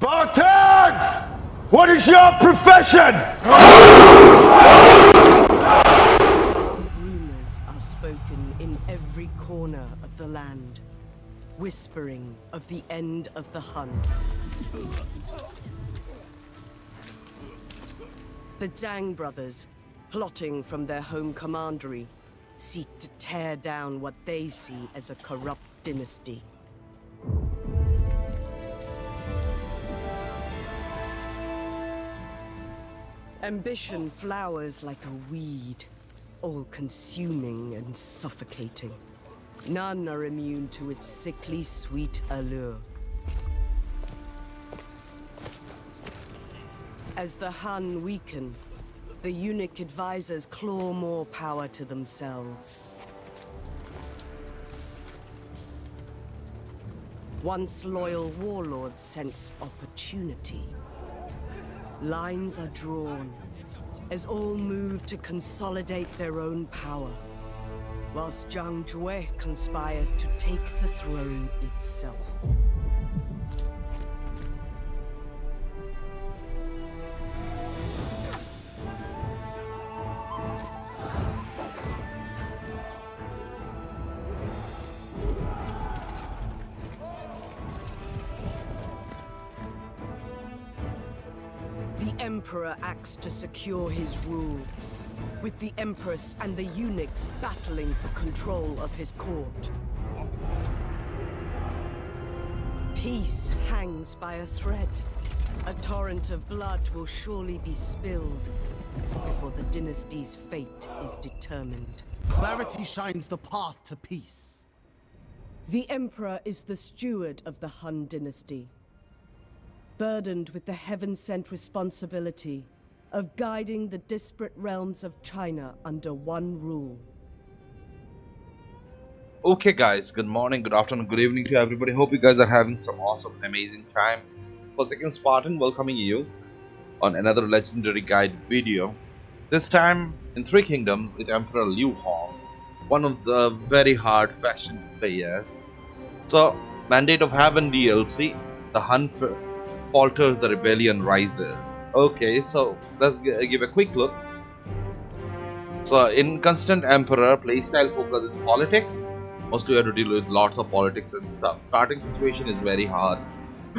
Spartans! What is your profession? Rumors are spoken in every corner of the land, whispering of the end of the Han. The Zhang brothers, plotting from their home commandery, seek to tear down what they see as a corrupt dynasty. Ambition flowers like a weed, all-consuming and suffocating. None are immune to its sickly sweet allure. As the Han weaken, the eunuch advisors claw more power to themselves. Once loyal warlords sense opportunity. Lines are drawn, as all move to consolidate their own power, whilst Zhang Jue conspires to take the throne itself. Emperor acts to secure his rule, with the Empress and the eunuchs battling for control of his court. Peace hangs by a thread. A torrent of blood will surely be spilled before the dynasty's fate is determined. Clarity shines the path to peace. The Emperor is the steward of the Han dynasty, burdened with the heaven-sent responsibility of guiding the disparate realms of China under one rule. Okay guys, good morning, good afternoon, good evening to everybody. Hope you guys are having some awesome, amazing time. Forsaken Spartan welcoming you on another legendary guide video. This time in Three Kingdoms with Emperor Liu Hong, one of the very hard faction players. So, Mandate of Heaven DLC, the Han f- falters, the rebellion rises. Okay, so let's give a quick look. So, in Constant Emperor, playstyle focuses politics. Mostly, you have to deal with lots of politics and stuff. Starting situation is very hard.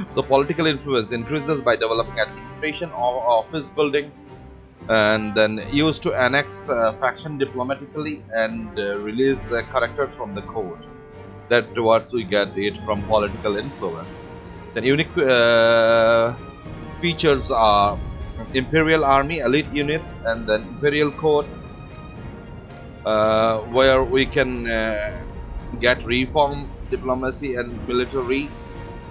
So, political influence increases by developing administration or office building, and then used to annex uh, faction diplomatically and uh, release uh, characters from the court. That towards we get it from political influence. Then unique uh, features are Imperial Army, elite units, and then Imperial Court, uh, where we can uh, get reform diplomacy and military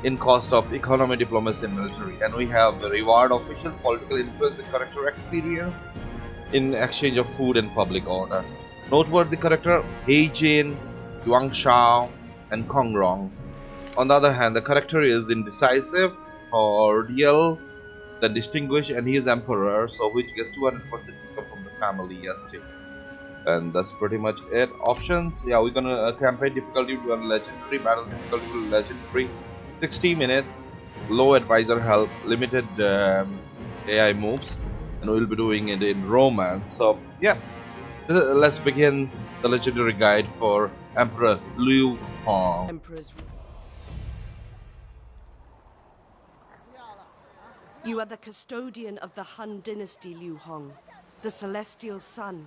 in cost of economy diplomacy and military. And we have the reward official political influence and character experience in exchange of food and public order. Noteworthy character He Jin, Yuan Shao and Kong Rong on the other hand the character is indecisive cordial then distinguished and he is emperor so which gets 200% income from the family yes too. And that's pretty much it. Options? Yeah we're gonna uh, campaign difficulty to legendary battle difficulty to legendary. 60 minutes low advisor help limited um, ai moves and we'll be doing it in romance. So yeah. Let's begin the legendary guide for emperor liu hong. Emperor's You are the custodian of the Han dynasty, Liu Hong, the celestial sun.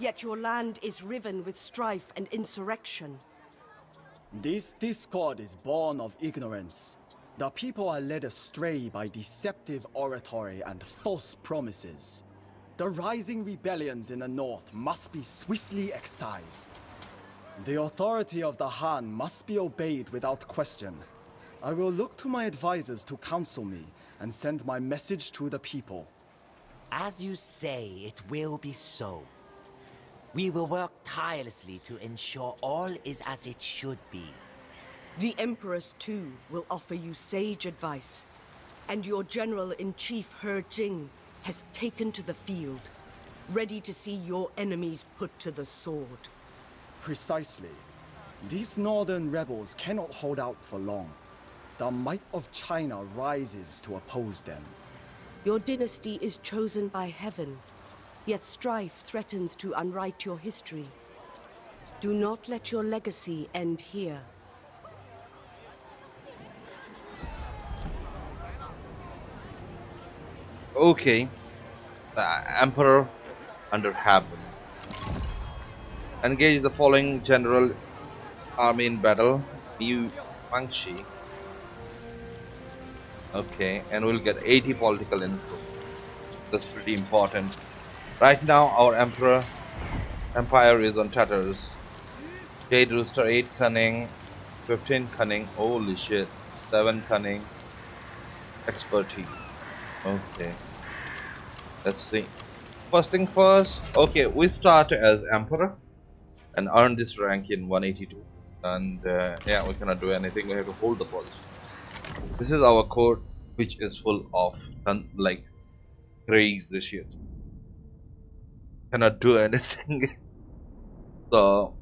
Yet your land is riven with strife and insurrection. This discord is born of ignorance. The people are led astray by deceptive oratory and false promises. The rising rebellions in the north must be swiftly excised. The authority of the Han must be obeyed without question. I will look to my advisors to counsel me and send my message to the people. As you say, it will be so. We will work tirelessly to ensure all is as it should be. The Empress, too, will offer you sage advice. And your General-in-Chief, He Jin, has taken to the field, ready to see your enemies put to the sword. Precisely. These northern rebels cannot hold out for long. The might of China rises to oppose them. Your dynasty is chosen by heaven, yet strife threatens to unwrite your history. Do not let your legacy end here. Okay. The Emperor under heaven. Engage the following general army in battle. Liu Fangxi. Okay, and we'll get 80 political info. That's pretty important. Right now, our emperor empire is on tatters. Jade Rooster 8 cunning, 15 cunning, holy shit, 7 cunning, expertise. Okay, let's see. First thing first, okay, we start as emperor and earn this rank in 182. And uh, yeah, we cannot do anything, we have to hold the position. This is our code, which is full of like crazy shit. Cannot do anything. so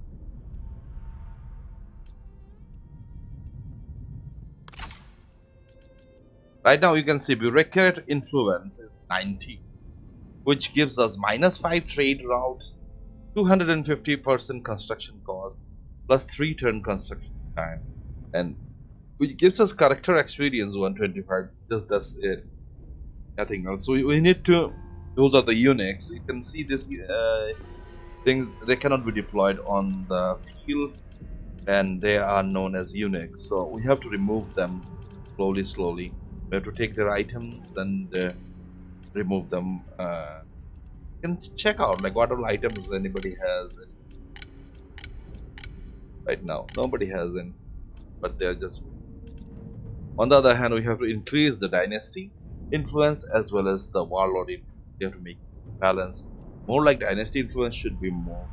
right now you can see bureaucrat influence is 90 which gives us minus 5 trade routes 250% construction cost plus 3 turn construction time and which gives us character experience 125 just does it. Nothing else. So we, we need to those are the eunuchs you can see this uh, things they cannot be deployed on the field and they are known as eunuchs so we have to remove them slowly slowly. We have to take their items and uh, remove them uh, you can check out like what all items anybody has right now nobody has any but they're just on the other hand, we have to increase the dynasty influence as well as the warlord influence. We have to make balance. More like dynasty influence should be more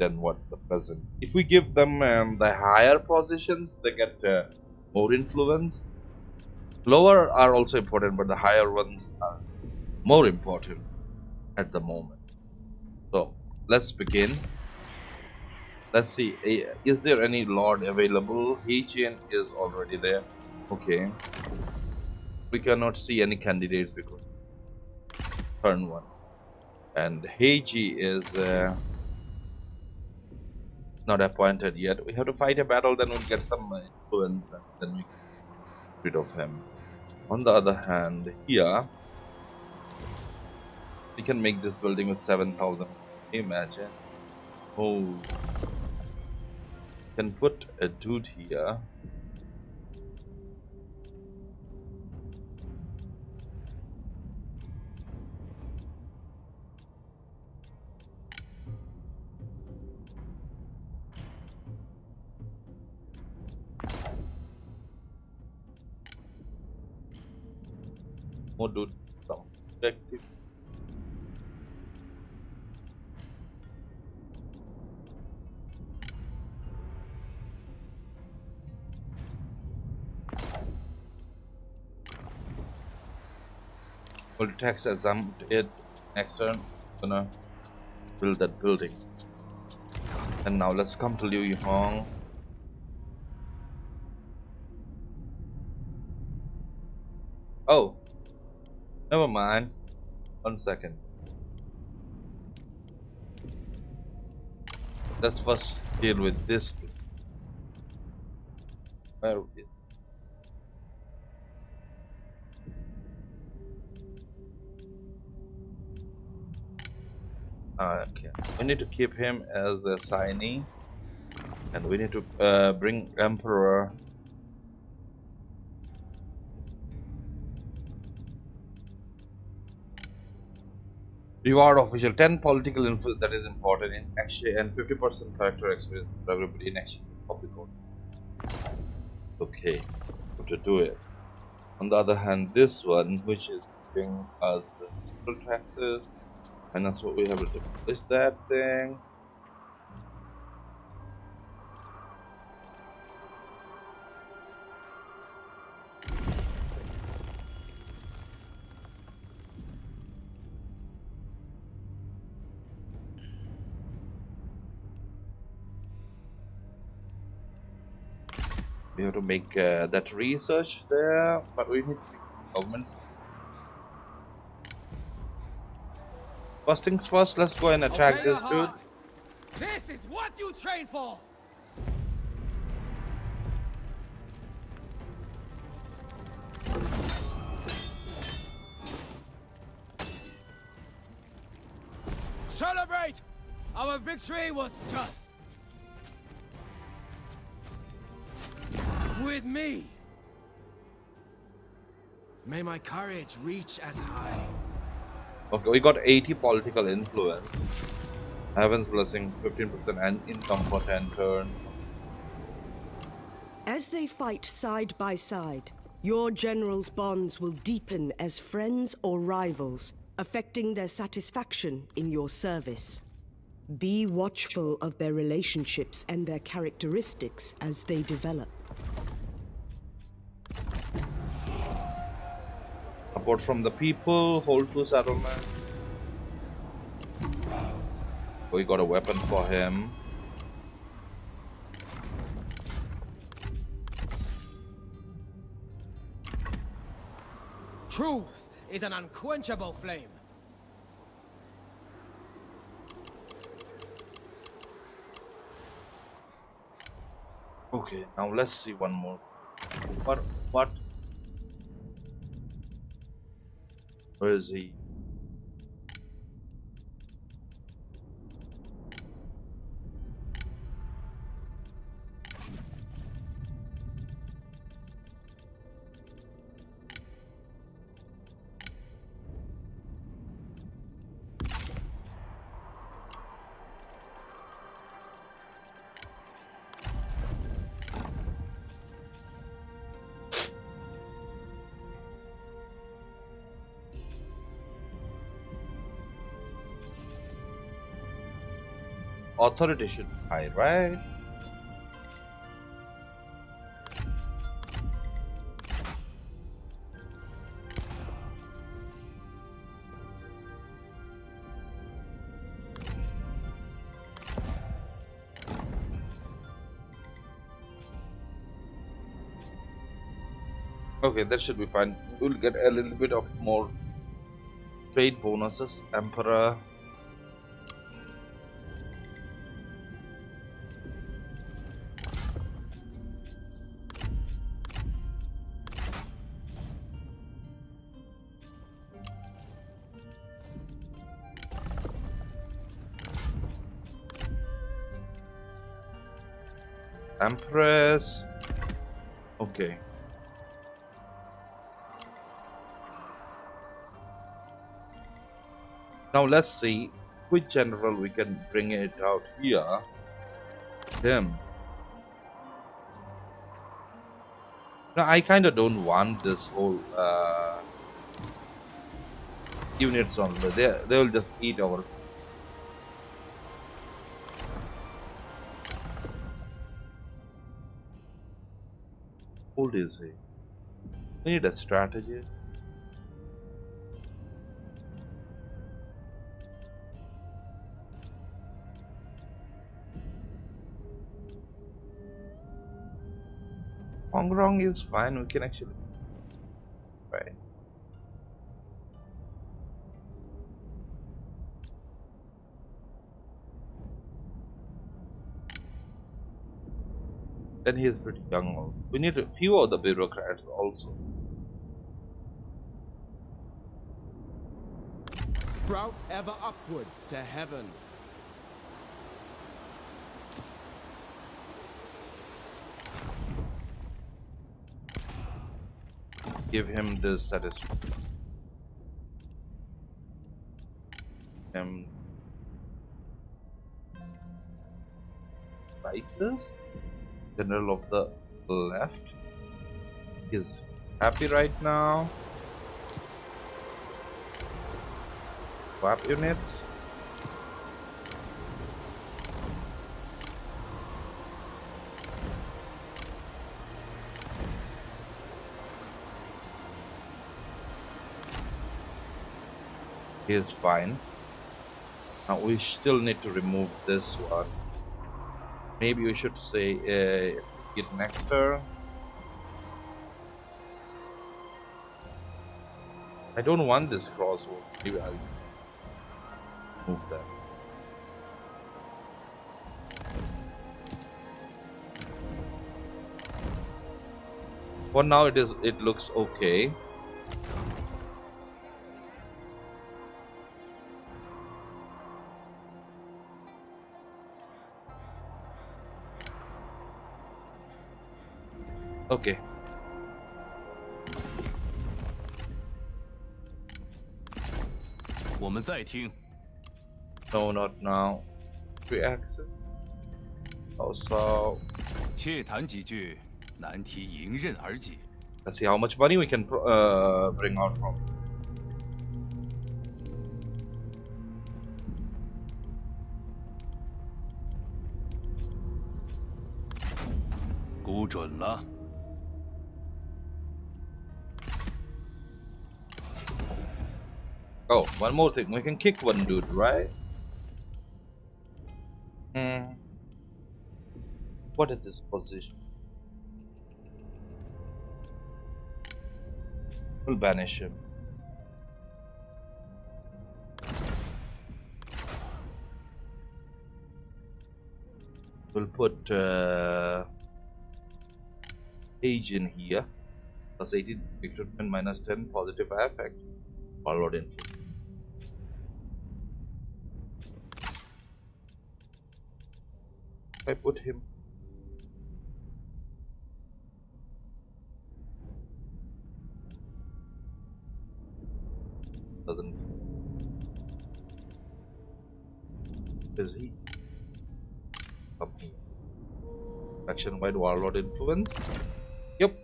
than what the present. If we give them um, the higher positions, they get uh, more influence. Lower are also important, but the higher ones are more important at the moment. So let's begin. Let's see, eh, is there any lord available? He Jin is already there. Okay. We cannot see any candidates because turn one. And He Jin is uh, not appointed yet. We have to fight a battle, then we'll get some influence, and then we get rid of him. On the other hand, here we can make this building with 7,000. Imagine. Oh, can put a dude here module objective. Will text as I'm it next turn. Gonna build that building. And now let's come to Liu Yihong. Oh Never mind. One second. Let's first deal with this. Where is ah, okay. We need to keep him as a signee, and we need to uh, bring Emperor Reward official 10 political influence that is important in action and 50% character experience everybody in action public code. Okay, how to do it. On the other hand, this one, which is giving us taxes, and that's what we have to do. That thing. We have to make uh, that research there, but we need government. First things first, let's go and attack Okay, this dude. This is what you train for! Celebrate! Our victory was just. With me! May my courage reach as high. Okay, we got 80 political influence. Heaven's blessing, 15% and income for 10 turns. As they fight side by side, your generals' bonds will deepen as friends or rivals, affecting their satisfaction in your service. Be watchful of their relationships and their characteristics as they develop. Support from the people, hold to settlement. We got a weapon for him. Truth is an unquenchable flame. Okay, now let's see one more. What? What? Where is he? 3rd edition. right? Okay, that should be fine. We'll get a little bit of more trade bonuses. Emperor Empress. Okay. Now let's see which general we can bring it out here. Him. Now I kind of don't want this whole uh, units on the they they will just eat our old is he? Need a strategy. Kong Rong is fine, we can actually right. Then he is pretty young also. We need a few of the bureaucrats also. Sprout ever upwards to heaven. Give him the satisfaction. Um, spices? General of the left is happy right now. Swap units. He is fine. Now we still need to remove this one. Maybe we should say uh, get next turn. I don't want this crossbow. Maybe I'll move that. For now, it is. It looks okay. Okay. No, not now. Free access. Also, 切谈几句，难题迎刃而解。 let's see how much money we can pro- uh, bring out from. 估准了， Oh, one more thing. We can kick one dude, right? Hmm. What is this position? We'll banish him. We'll put uh, age in here. Plus 18 recruitment minus 10 positive effect. Followed in. I put him. Doesn't is he action wide warlord influence? Yep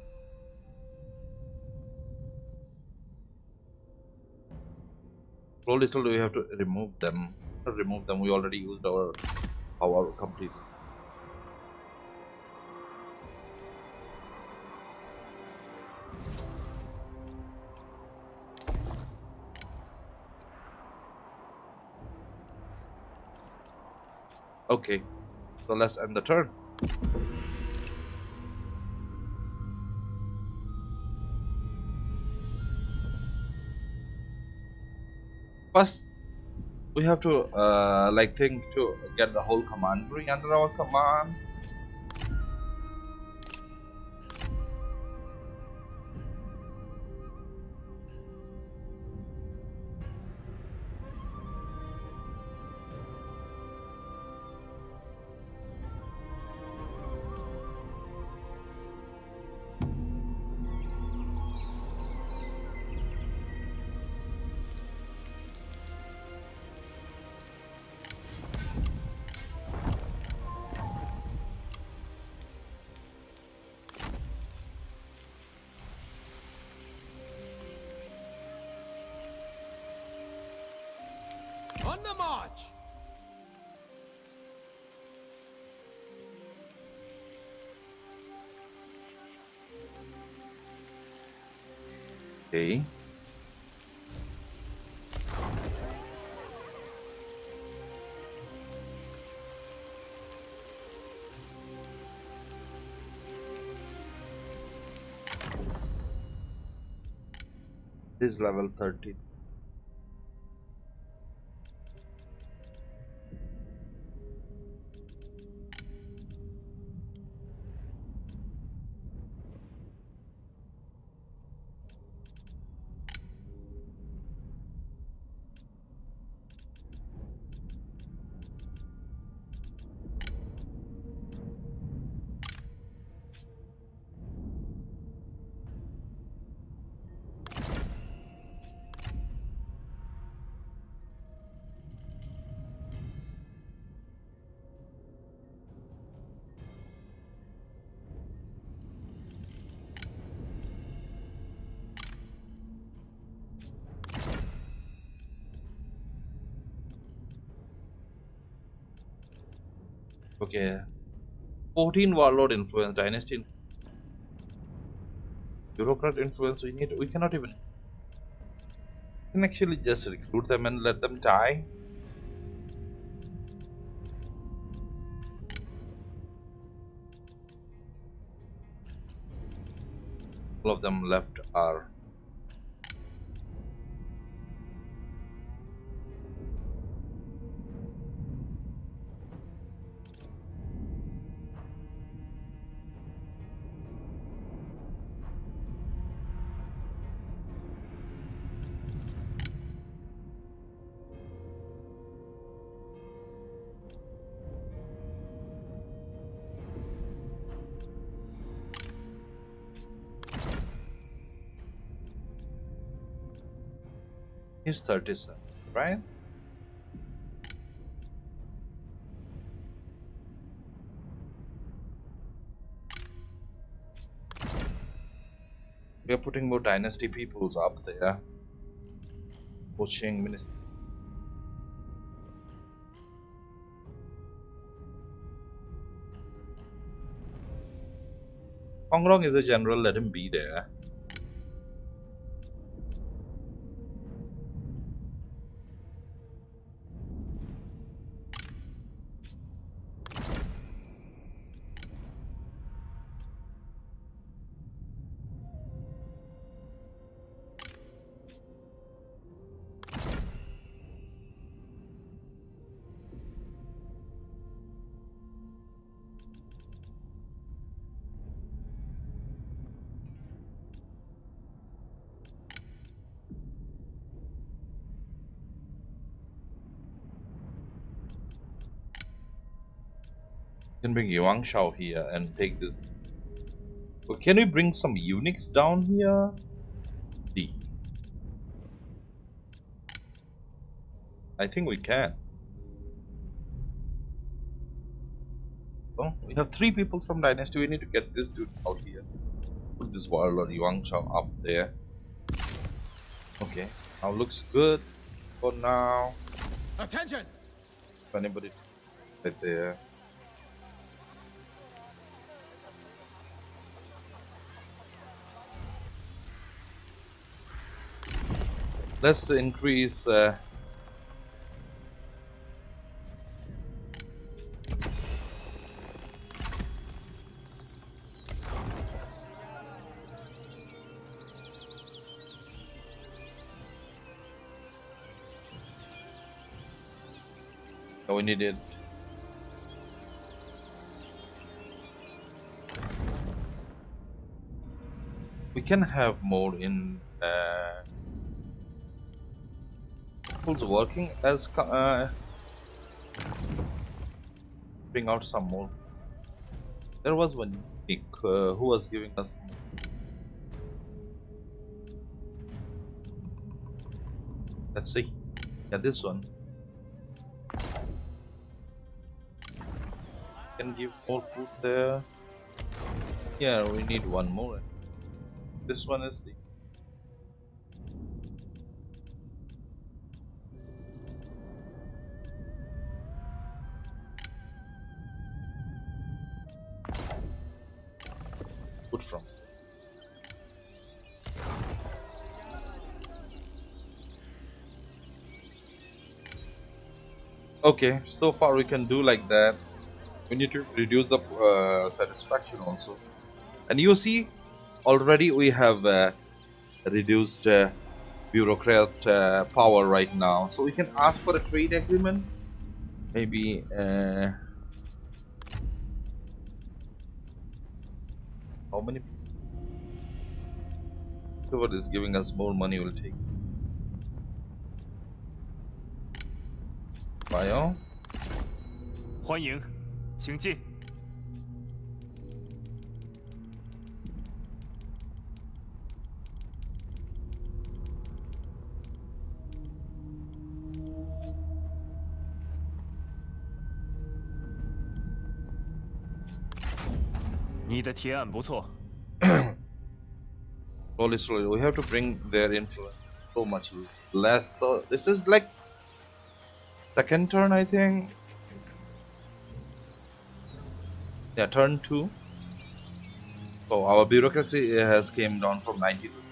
so little do we have to remove them? Remove them we already used our power completely Okay, so let's end the turn. First, we have to uh, like think to get the whole commandery under our command. On the march! Okay. This is level 30. Okay. 14 warlord influence, dynasty influence. bureaucrat influence. We need. We cannot even. We can actually just recruit them and let them die. All of them left are 37, right? We are putting more dynasty peoples up there. Pushing minister. Kong Rong is a general, let him be there. Bring Yuan Shao here and take this. But can we bring some eunuchs down here? D. I think we can. Oh, we have three people from Dynasty. We need to get this dude out here. Put this warlord Yuan Shao up there. Okay, now looks good for now. Attention! If anybody right there. Let's increase uh, Oh, we need it. We can have more in Who's working as uh, bring out some more. There was one Nick uh, who was giving us. Let's see. Yeah, this one. Can give more food there. Yeah, we need one more. This one is the Okay, so far we can do like that. We need to reduce the uh, satisfaction also. And you see, already we have uh, reduced uh, bureaucrat uh, power right now. So we can ask for a trade agreement. Maybe uh, How many? Whoever is giving us more money will take. 볼까요? 환영, 징지. Holy slow, we have to bring their influence so much less. So this is like second turn, I think. Yeah, turn two. So our bureaucracy has came down from 90 to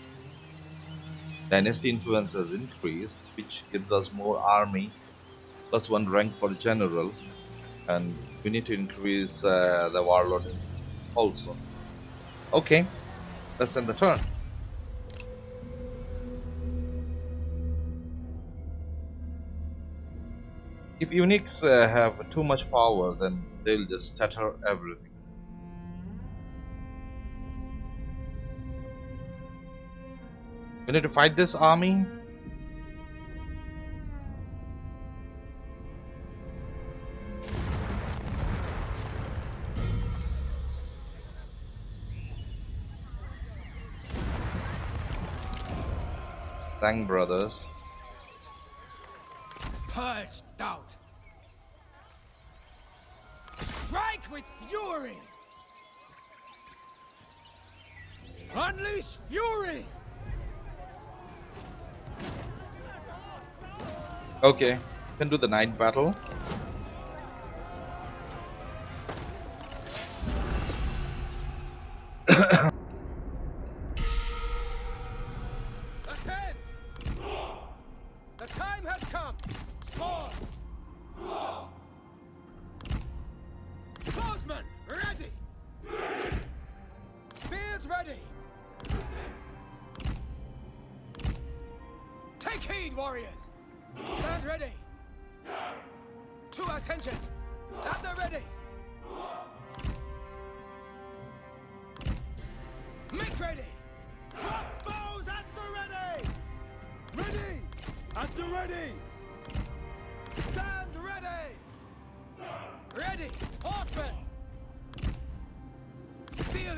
dynasty influence has increased, which gives us more army, plus one rank for the general, and we need to increase uh, the warlord also. Okay, let's end the turn. If eunuchs uh, have too much power, then they'll just tatter everything. We need to fight this army Zhang Brothers. Purge doubt. Strike with fury. Unleash fury. Okay, can do the night battle.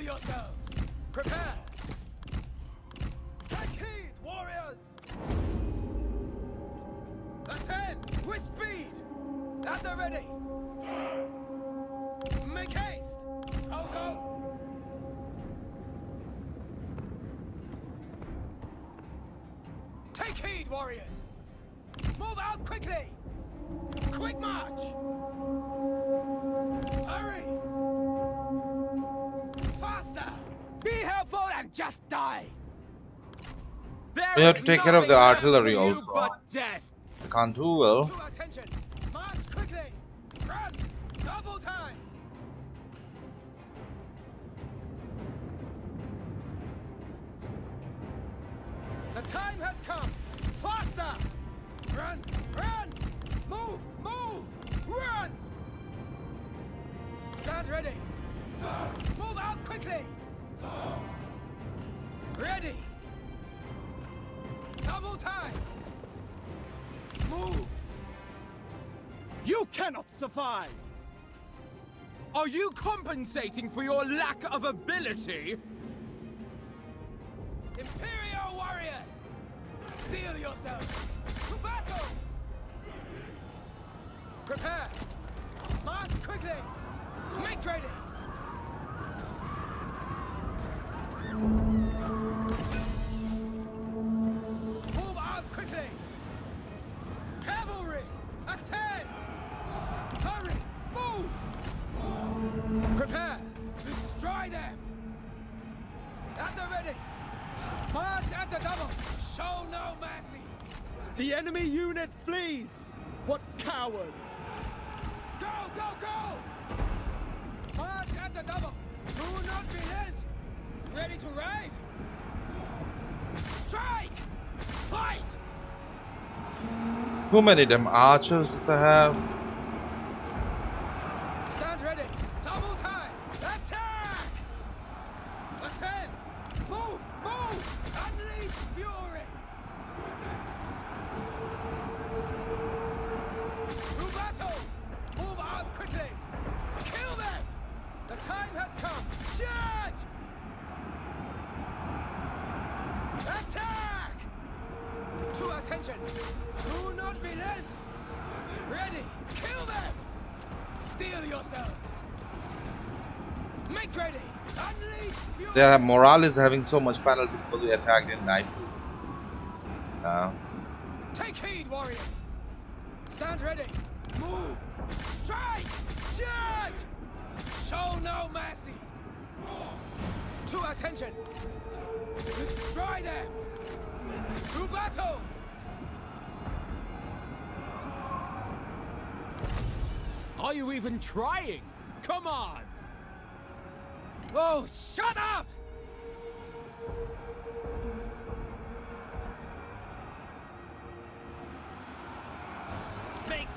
Yourselves. Prepare. Take heed, warriors. Attend with speed. At the ready. Make haste. Go, go. Take heed, warriors. Move out quickly. Quick march. Just die. There We have to take care of the artillery you also. But death. I can't do well. To attention. March quickly. Run. Double time. The time has come. Faster. Run. Run. Move. Move. Run. Stand ready. Move out quickly. Ready. Double time. Move. You cannot survive! Are you compensating for your lack of ability? Imperial warriors! Steel yourselves! To battle! Prepare! March quickly! Make ready! Move out quickly! Cavalry! Attend! Hurry! Move! Prepare! Destroy them! At the ready! March at the double! Show no mercy! The ready! Fight at the double! Show no mercy! The enemy unit flees! What cowards! Go, go, go! March at the double! Do not relent! Ready to ride? Strike! Fight! Too many damn archers they have. Stand ready! Double time! Attack! Attend! Move! Move! Unleash fury! To battle! Move out quickly! Kill them! The time has come! Charge! Attack! To attention! Do not relent! Ready! Kill them! Steel yourselves! Make ready! Unleash fury! Morale is having so much penalty because we attacked in night. Uh, Take heed, warriors! Stand ready! Move! Strike! Charge! Show no mercy! To attention! Destroy them! To battle! Are you even trying? Come on! Oh, shut up!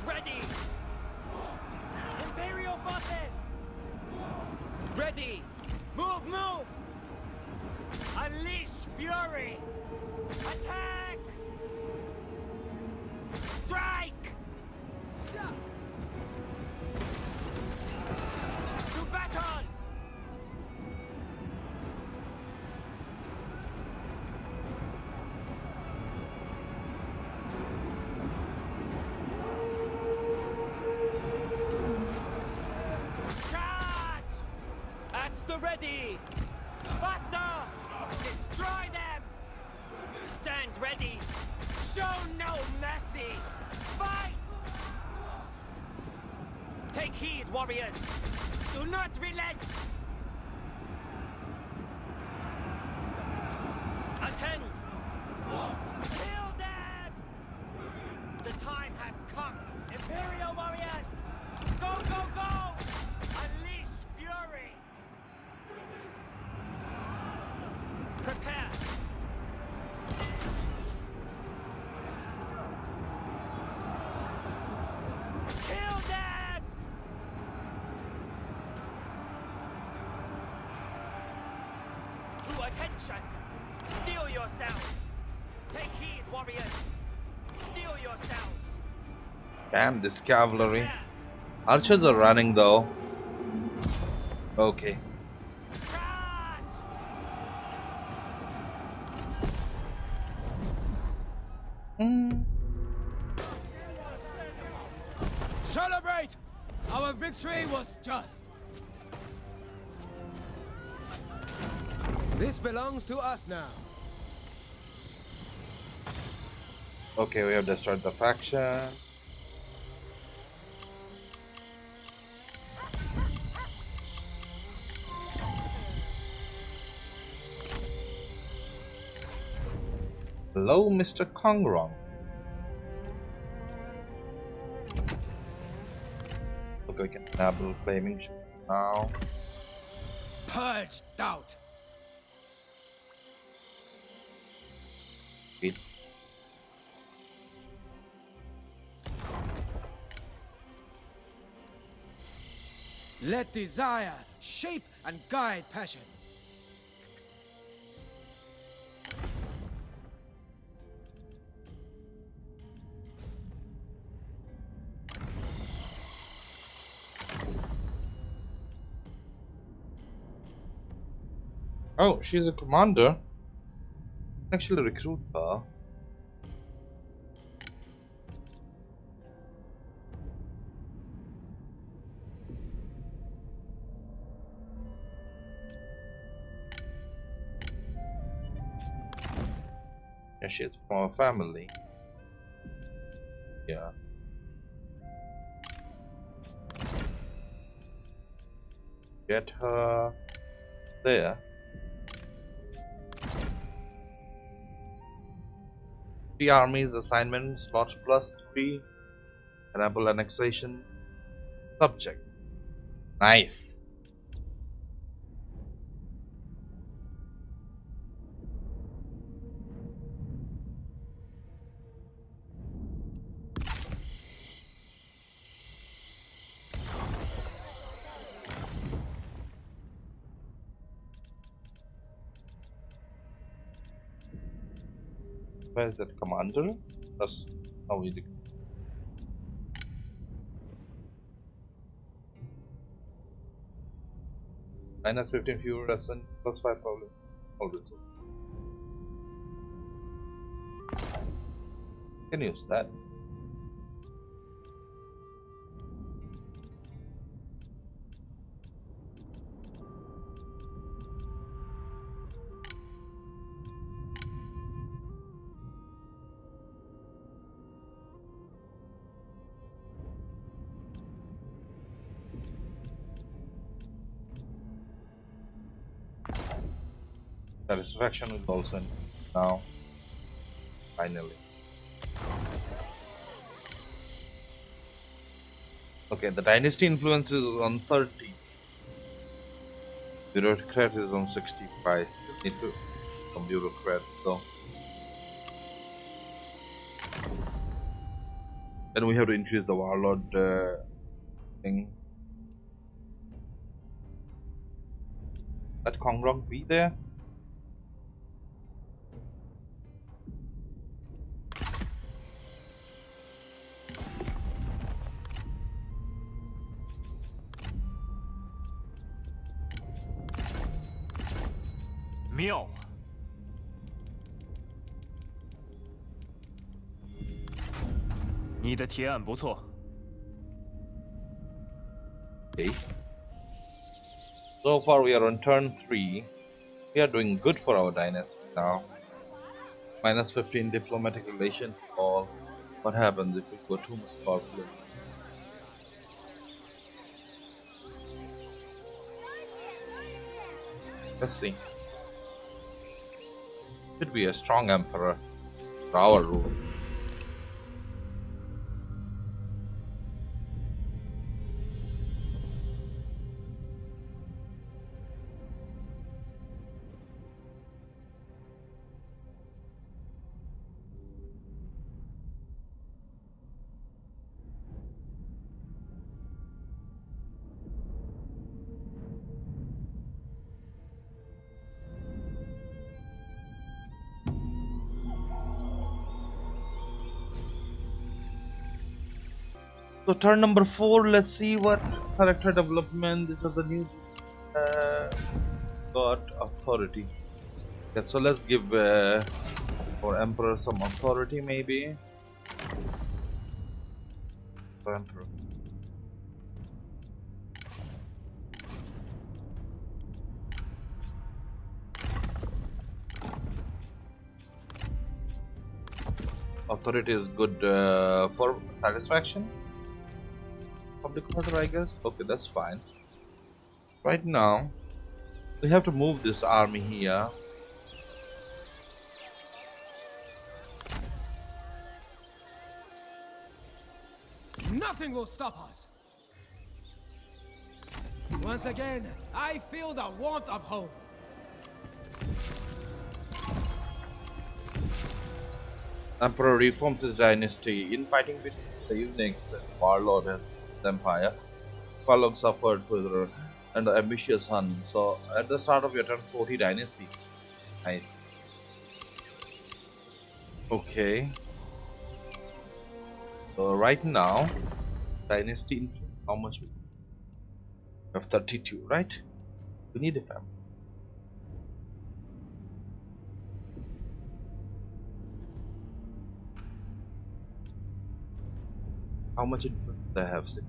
Ready! Imperial forces! Ready! Move, move! Unleash fury! Attack! Strike! To warriors! Do not relent! Yourselves! Take heed, warriors! Yourselves! Damn this cavalry. Archers are running though. Okay. Belongs to us now. Okay, we have destroyed the faction. Hello, Mr. Kong Rong. Okay, we can enable flaming sh- now. Purge doubt. Wait. Let desire shape and guide passion. Oh, she's a commander. Actually, recruit her. Yeah, she's from a family. Yeah. Get her there. Three armies assignment slot plus three. Enable annexation. Subject. Nice. Is that commander? That's how we. Minus 15 fewer resistance, plus 5 problem. Always. Can use that. Satisfaction with Olsen. Now. Finally. Okay, the dynasty influence is on 30. Bureaucrat is on 65. Still need to some bureaucrats though. Then we have to increase the warlord uh, thing. Let Kong Rong be there? “ 妙”，你的提案不错。 Okay. So far we are on turn 3. We are doing good for our dynasty now. Minus 15 diplomatic relations or what happens if we go too much powerful? Let's see. Should be a strong emperor for our rule. Turn number four. Let's see what character development. These are the new. Uh, got authority. Okay, so let's give uh, for emperor some authority, maybe. Emperor. Authority is good uh, for satisfaction public order I guess okay that's fine right now we have to move this army here Nothing will stop us. Once again, I feel the warmth of home. Emperor reforms his dynasty in fighting with the eunuchs and warlord has empire. Fallock suffered with an ambitious son. So at the start of your turn 40 dynasty. Nice. Okay. So right now dynasty how much we have 32 right we need a family how much it I have six.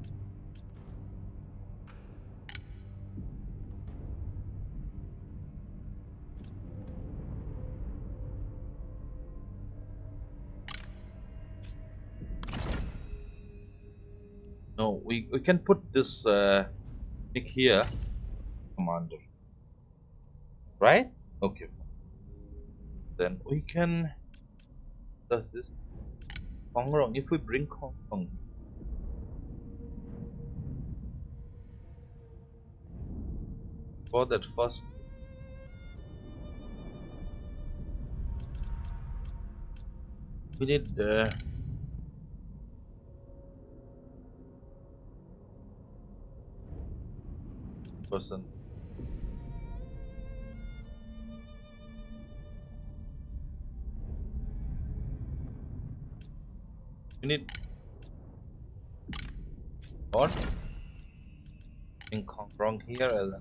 No, we, we can put this uh, nick here, commander. Right? Okay. Then we can does this Kong Rong if we bring Kong For that first. We need the uh, person. We need what? In wrong here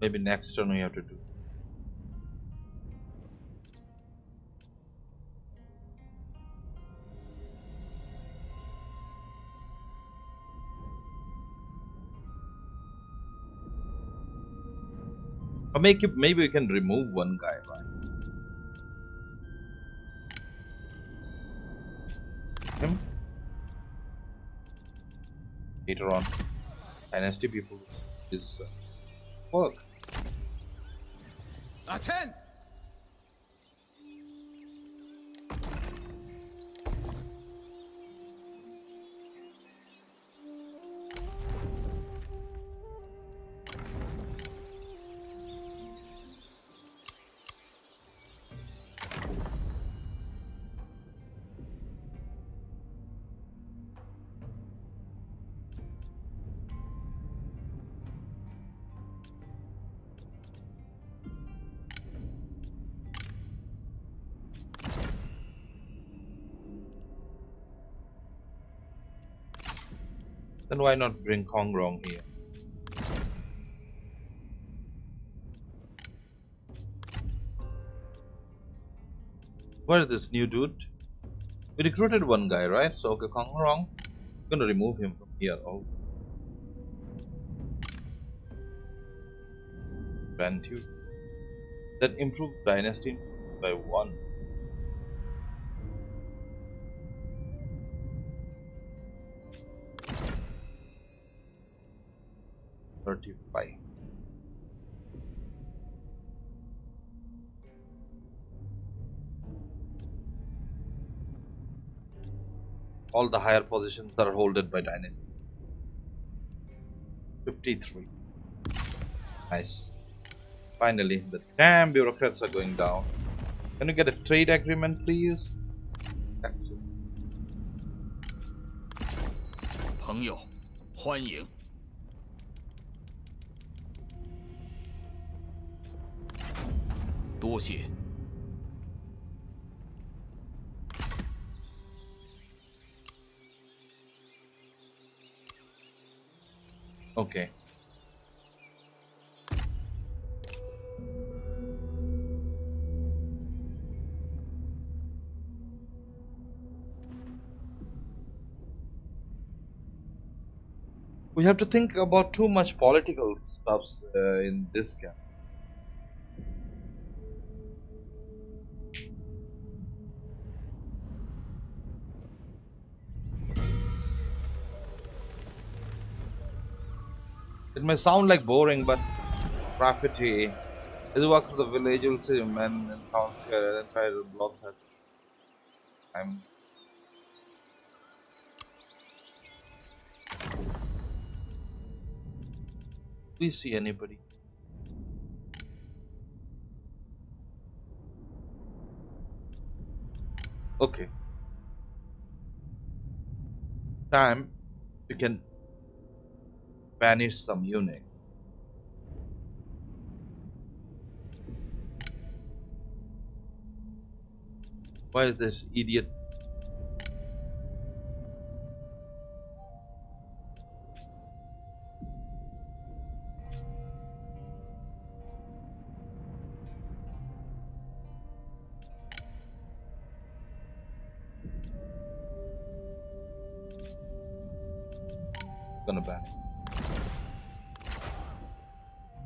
maybe next turn we have to do Or make it, maybe we can remove one guy, right? Later on, dynasty people is uh, work. Attend! Then why not bring Kong Rong here? Where is this new dude? We recruited one guy, right? So okay, Kong Rong. gonna remove him from here. Oh. Bantu. That improves dynasty by one. all the higher positions are holded by dynasty 53 nice finally the damn bureaucrats are going down can you get a trade agreement please that's it 朋友，欢迎。多谢。 Okay. We have to think about too much political stuffs uh, in this game. It may sound like boring, but. As you walk through the village, you'll see men and towns here entire blocks at time. You see anybody? Okay. Time you can banish some unit. Why is this idiot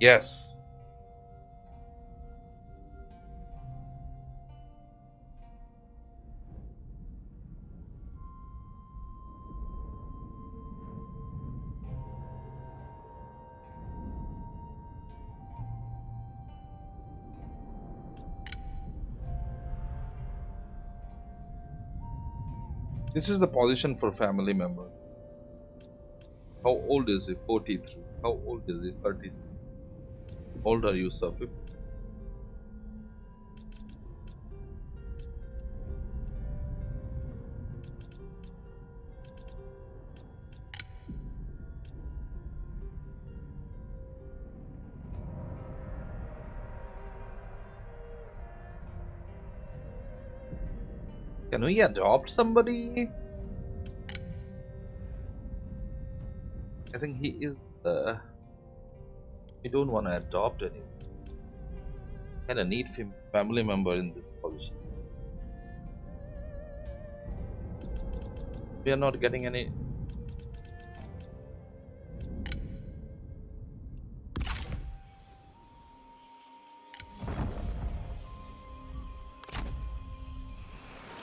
Yes. This is the position for family member. How old is he? 43. How old is he? 36 old are you, Safif? Can we adopt somebody? I think he is uh we don't want to adopt anyone. Kind of need family member in this position. We are not getting any.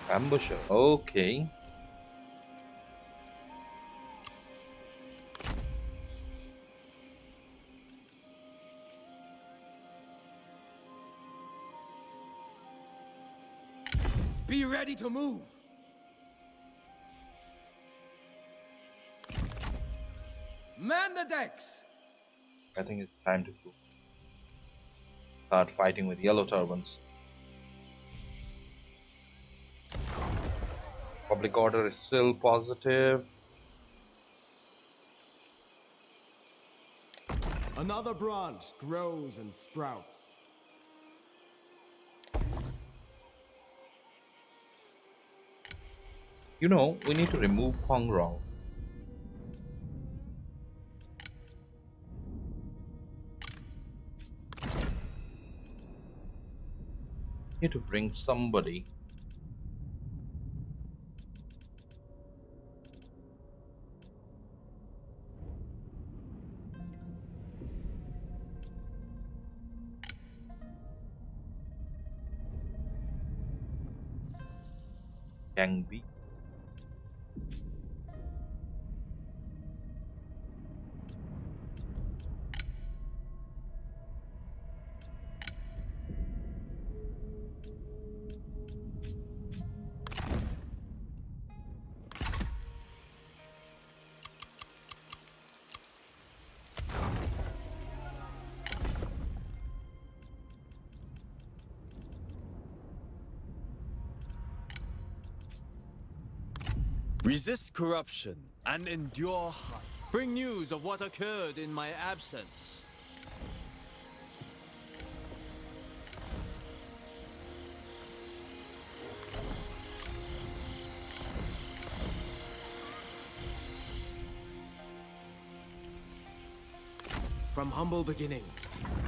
Ambusher, okay. Ready to move. Man the decks. I think it's time to go. Start fighting with yellow turbans. Public order is still positive. Another branch grows and sprouts. You know, we need to remove Hong Rao. Need to bring somebody. Can we Resist corruption and endure hard. Bring news of what occurred in my absence. From humble beginnings,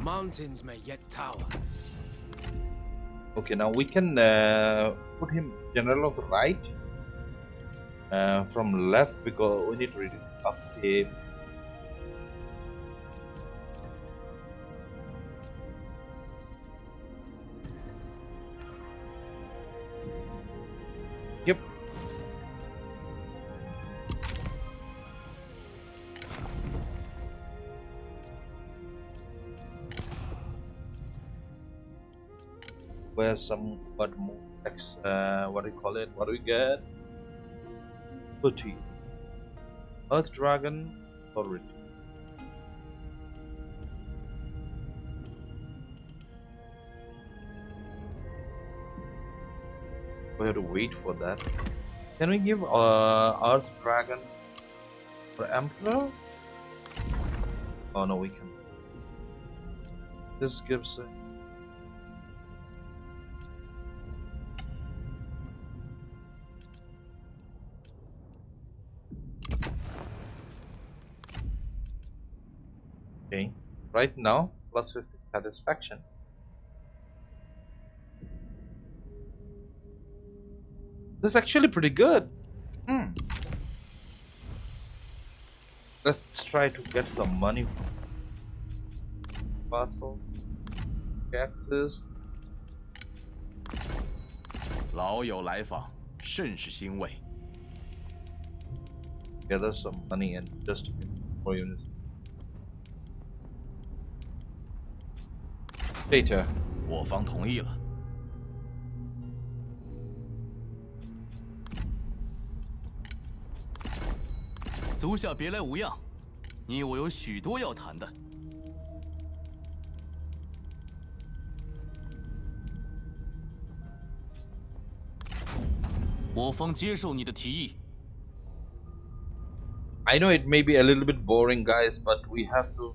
mountains may yet tower. Okay, now we can uh, put him general of the right uh, from left because we need to read it up here. Yep. Where's some what more uh what do you call it? What do we get? Earth Dragon Authority. We have to wait for that. Can we give uh, Earth Dragon for Emperor? Oh no, we can. This gives. A right now, plus 50 satisfaction. This is actually pretty good. Hmm. Let's try to get some money. Fossil. Taxes. 老友来访，甚是欣慰。 Gather some money and just more units. Data. 我方同意了。足下别来无恙，你我有许多要谈的。我方接受你的提议。 I know it may be a little bit boring, guys, but we have to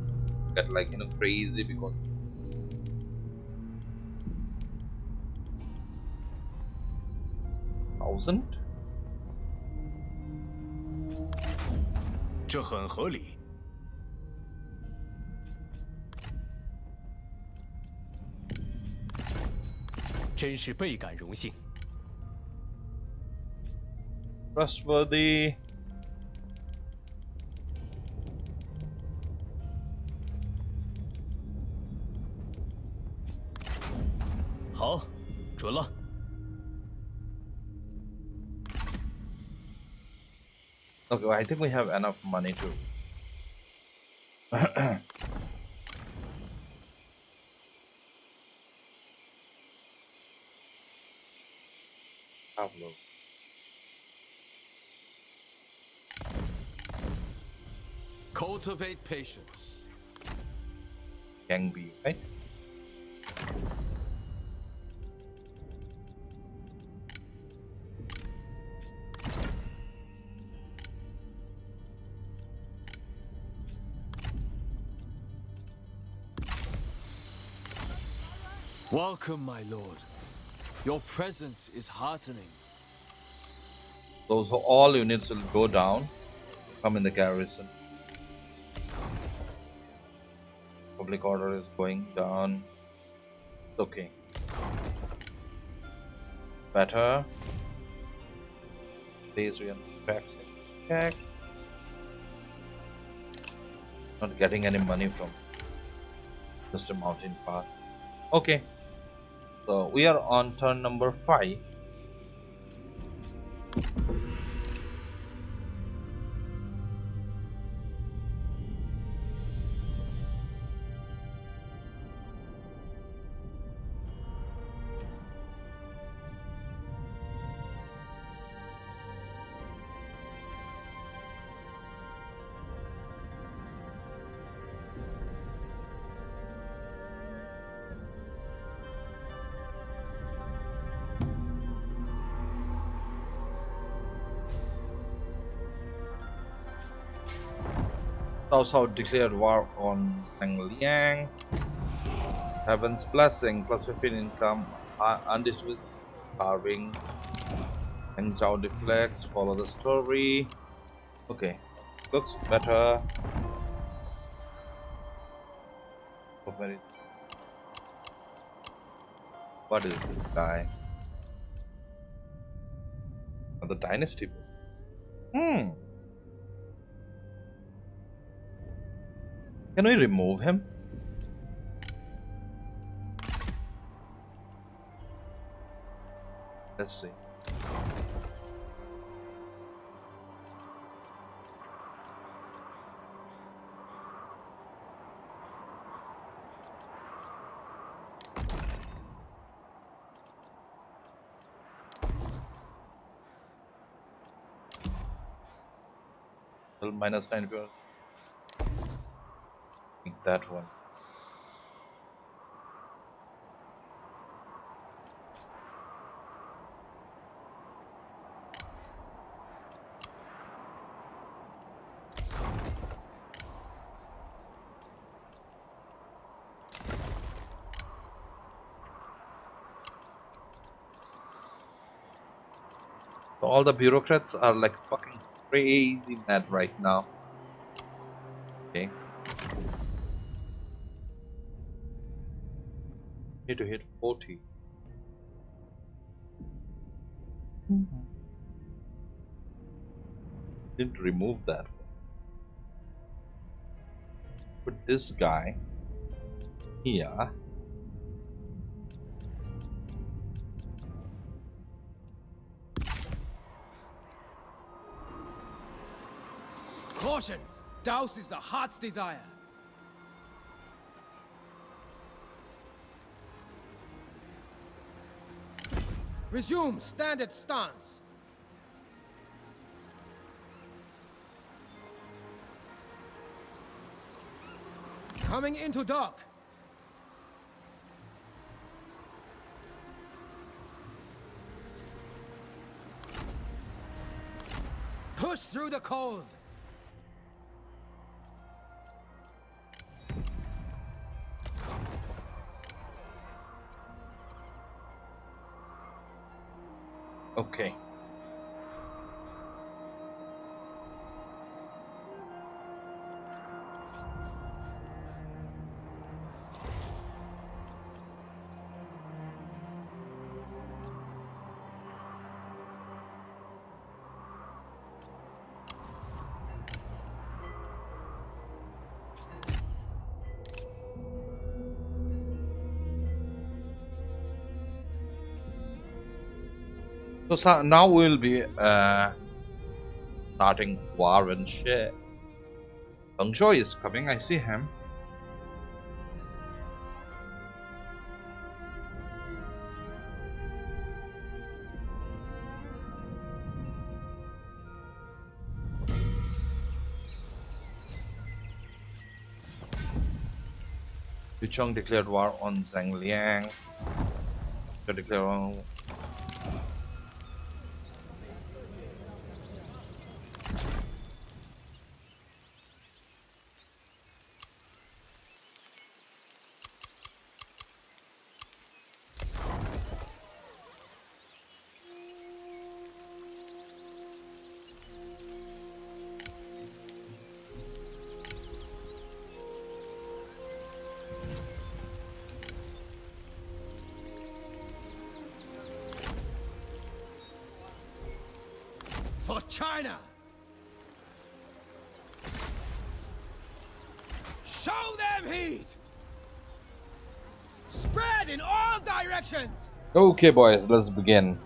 wanna get like you know crazy because thousand 这很合理。真是倍感荣幸。 trustworthy. 准了。Okay, I think we have enough money to. Pablo. Cultivate patience. Gang B, right? Welcome, my lord. Your presence is heartening. So, so all units will go down, come in the garrison. Public order is going down. Okay. Better. Please are faxing. Not getting any money from a mountain pass. Okay so we are on turn number 5 also declared war on Zhang Liang. Heaven's Blessing, plus 15 income, uh, undisputed carving. And Zhao deflects, follow the story. Okay, looks better. What is this guy? Oh, the dynasty. Hmm. Can we remove him? Let's see. Minus 9 that one. So all the bureaucrats are like fucking crazy mad right now. Okay. Need to hit 40. Mm -hmm. Didn't remove that. Put this guy here. Caution! Douse is the heart's desire. Resume standard stance. Coming into dock. Push through the cold. So now we'll be uh, starting war and shit. Feng Shui is coming, I see him. Yu Cheng declared war on Zhang Liang. Declared war Okay, boys, let's begin.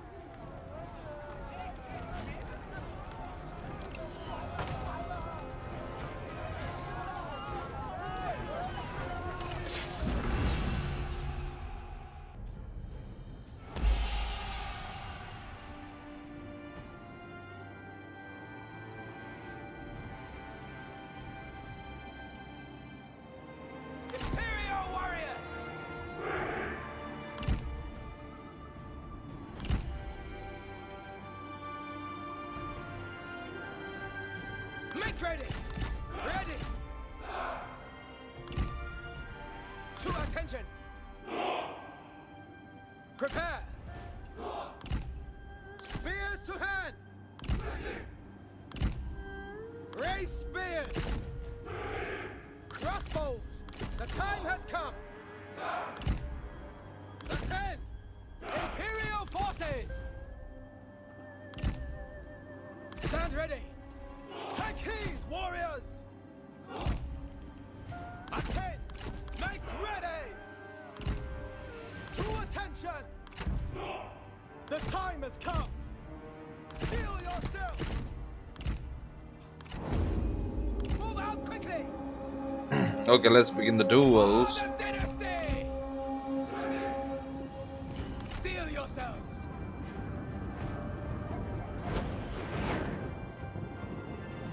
Okay, let's begin the duels.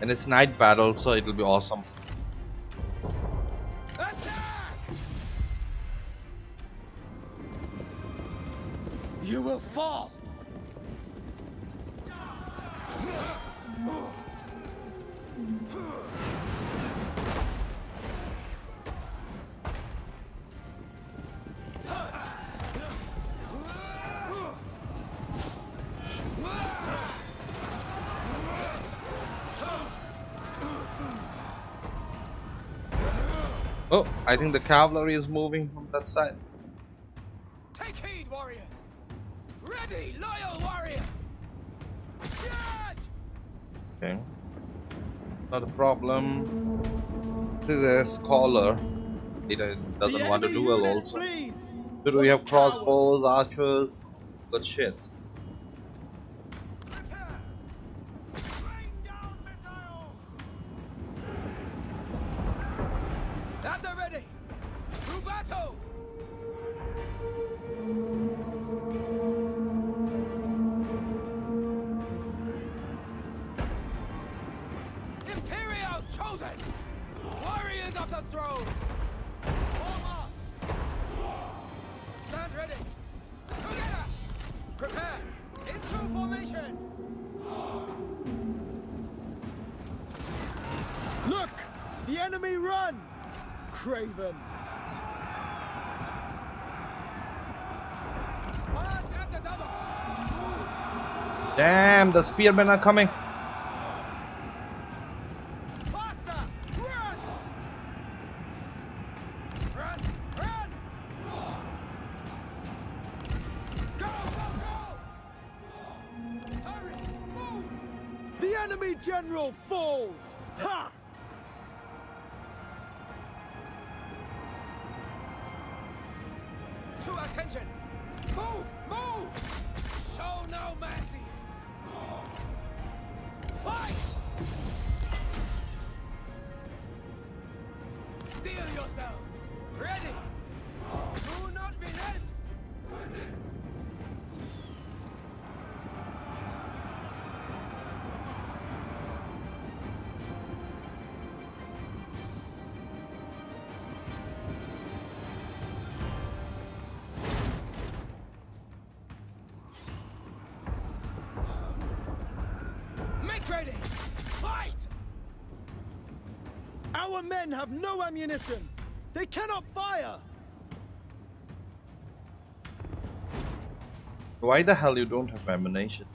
And it's night battle, so it'll be awesome. I think the cavalry is moving from that side. Take heed, warriors! Ready, loyal warriors! Charge! Okay. Not a problem. This is a scholar. He doesn't want to duel also. Please! So we have crossbows, archers, good shit. Spearmen are coming. Men have no ammunition! They cannot fire! Why the hell you don't have ammunition?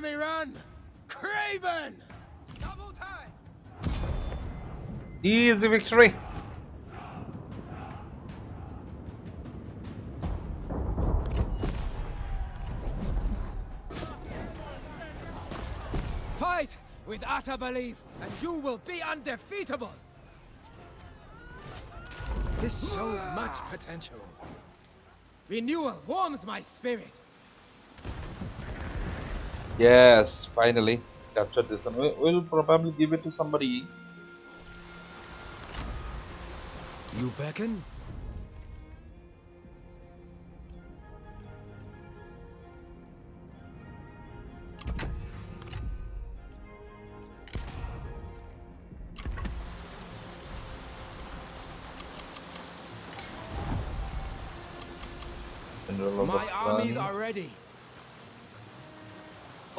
Enemy run! Craven! Double time! Easy victory. Fight with utter belief, and you will be undefeatable! This shows much potential. Renewal warms my spirit. Yes, finally captured this one. We- We'll probably give it to somebody. You beckon? General of the My armies are ready.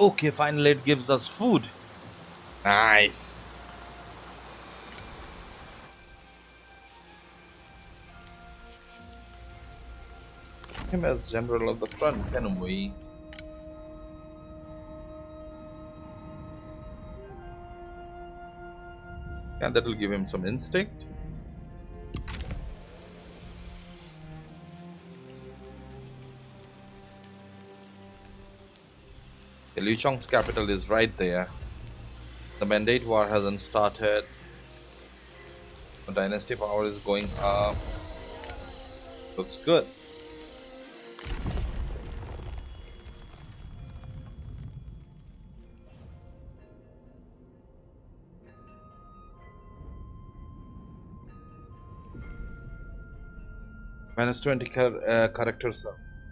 Okay, finally it gives us food. Nice. Him as general of the front, can we? And that will give him some instinct. Liu Chong's capital is right there. The Mandate War hasn't started. The dynasty power is going up. Looks good. Minus 20 char uh, characters.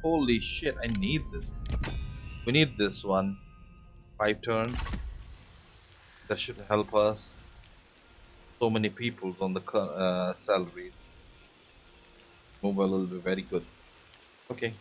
Holy shit, I need this. We need this one. Five turns. That should help us. So many people on the uh, salary. Mobile will be very good. Okay.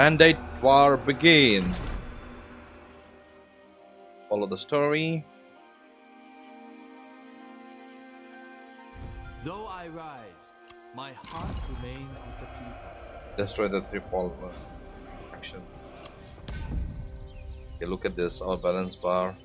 Mandate War begins. Follow the story. Though I rise, my heart remains with the people. Destroy the three fall uh, action. Okay, look at this, our balance bar.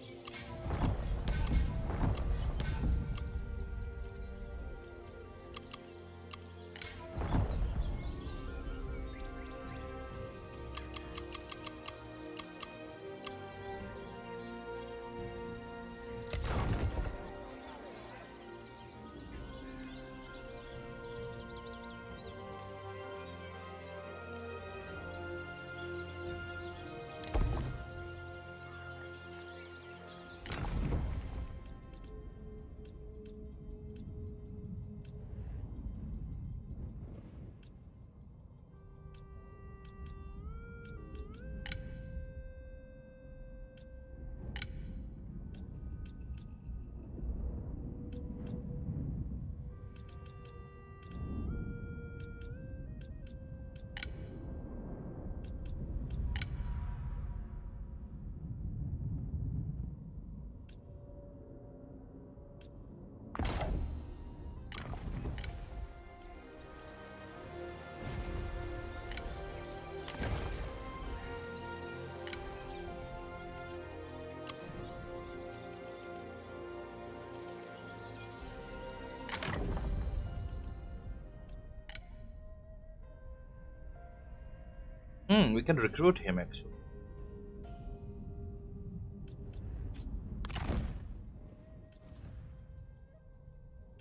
We can recruit him actually.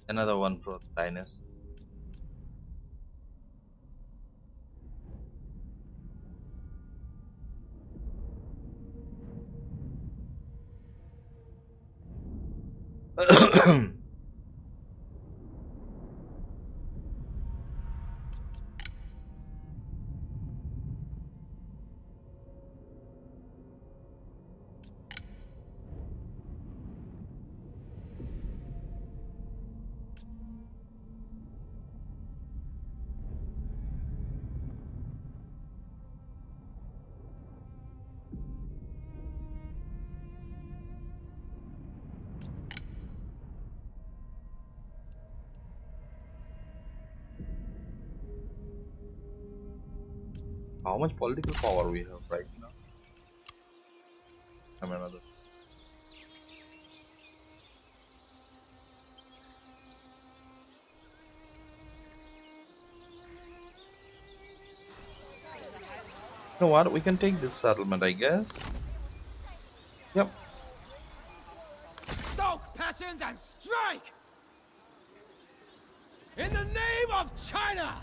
Another one for Linus. How much political power we have right now. Mean, another. You know what? We can take this settlement, I guess. Yep. Stoke passions and strike! In the name of China!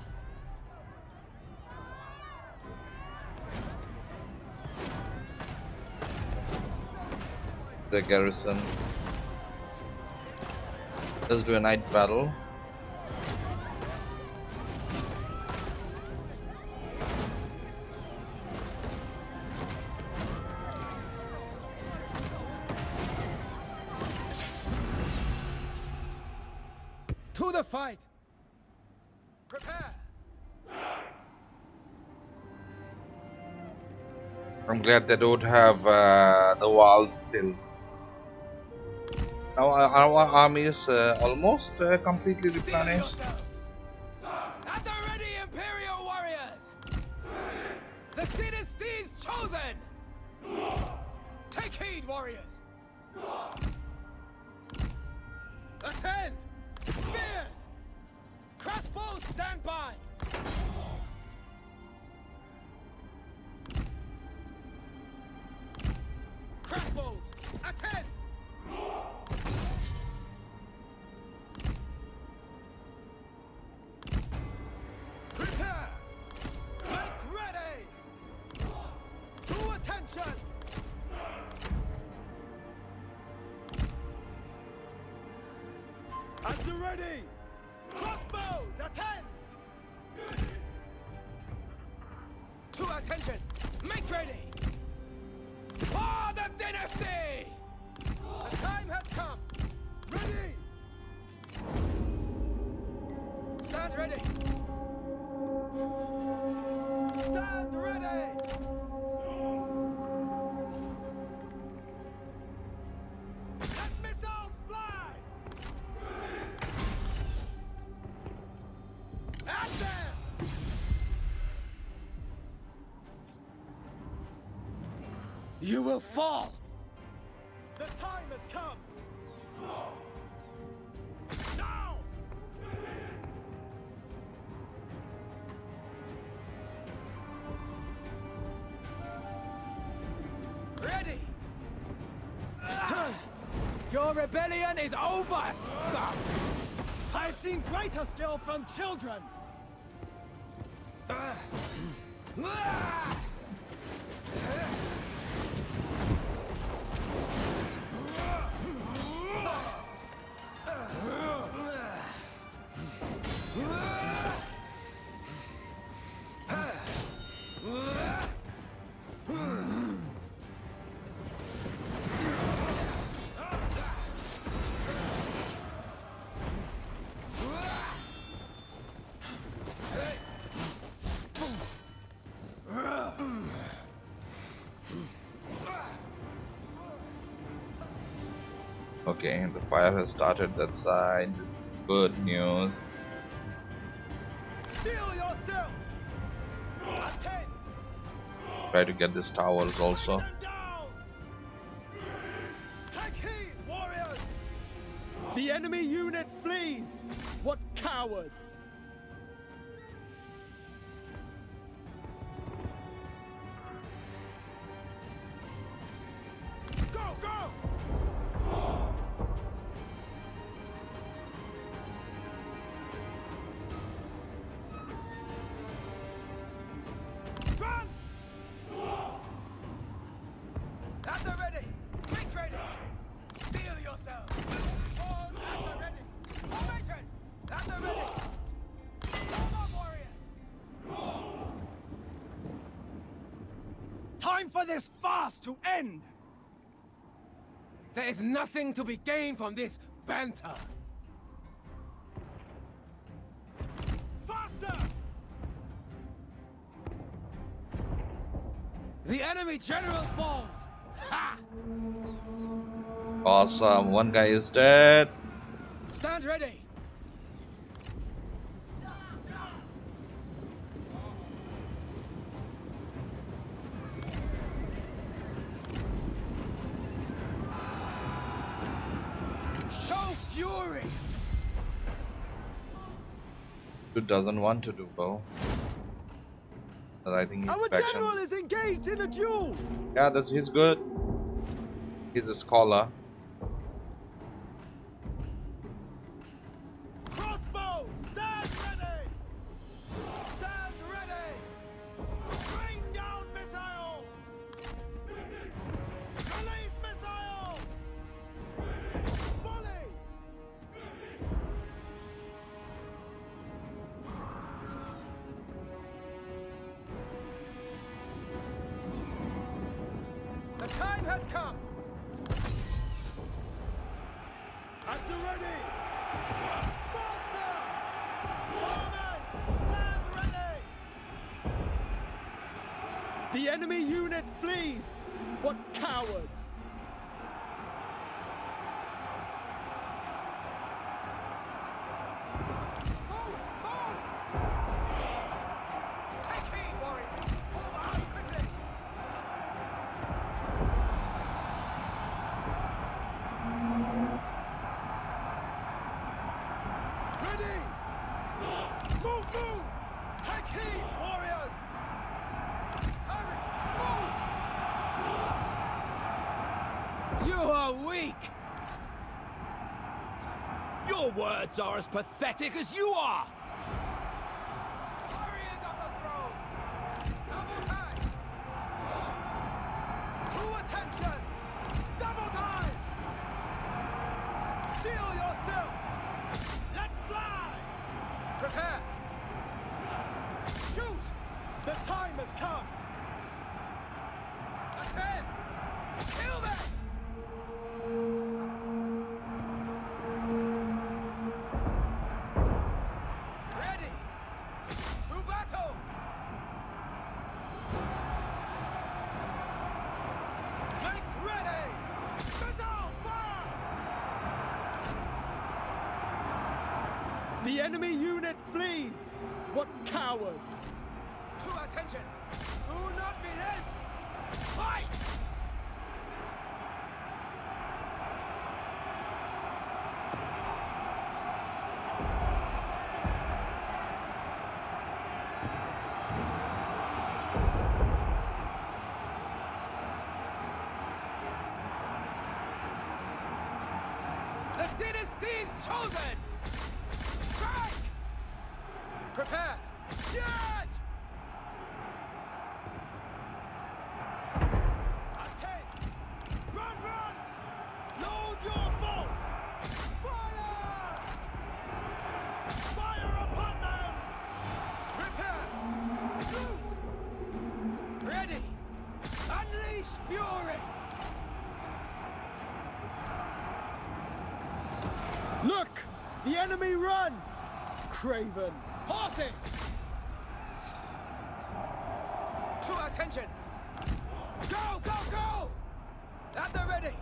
The garrison. Let's do a night battle. To the fight! Prepare! I'm glad they don't have uh, the walls still. Now our army is uh, almost uh, completely replenished. Fall! The time has come! Now! Ready! Your rebellion is over, scum! I've seen greater skill from children! Has started that side. This is good news. Try to get these towers also. for this farce to end! There is nothing to be gained from this banter! Faster! The enemy general falls! Ha! Awesome, one guy is dead. doesn't want to do, Bo. But I think Our faction... general is engaged in a duel. Yeah, that's he's good. He's a scholar. are as pathetic as you are! These chosen! enemy run! Craven! Horses! To attention! Go, go, go! At the ready!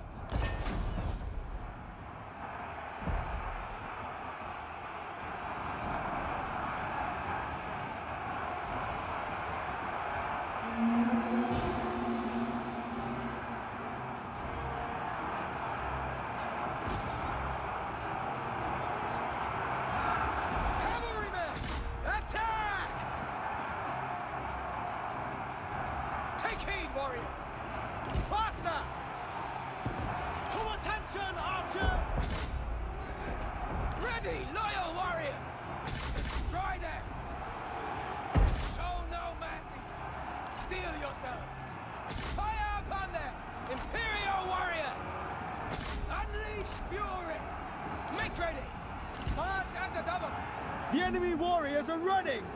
are running!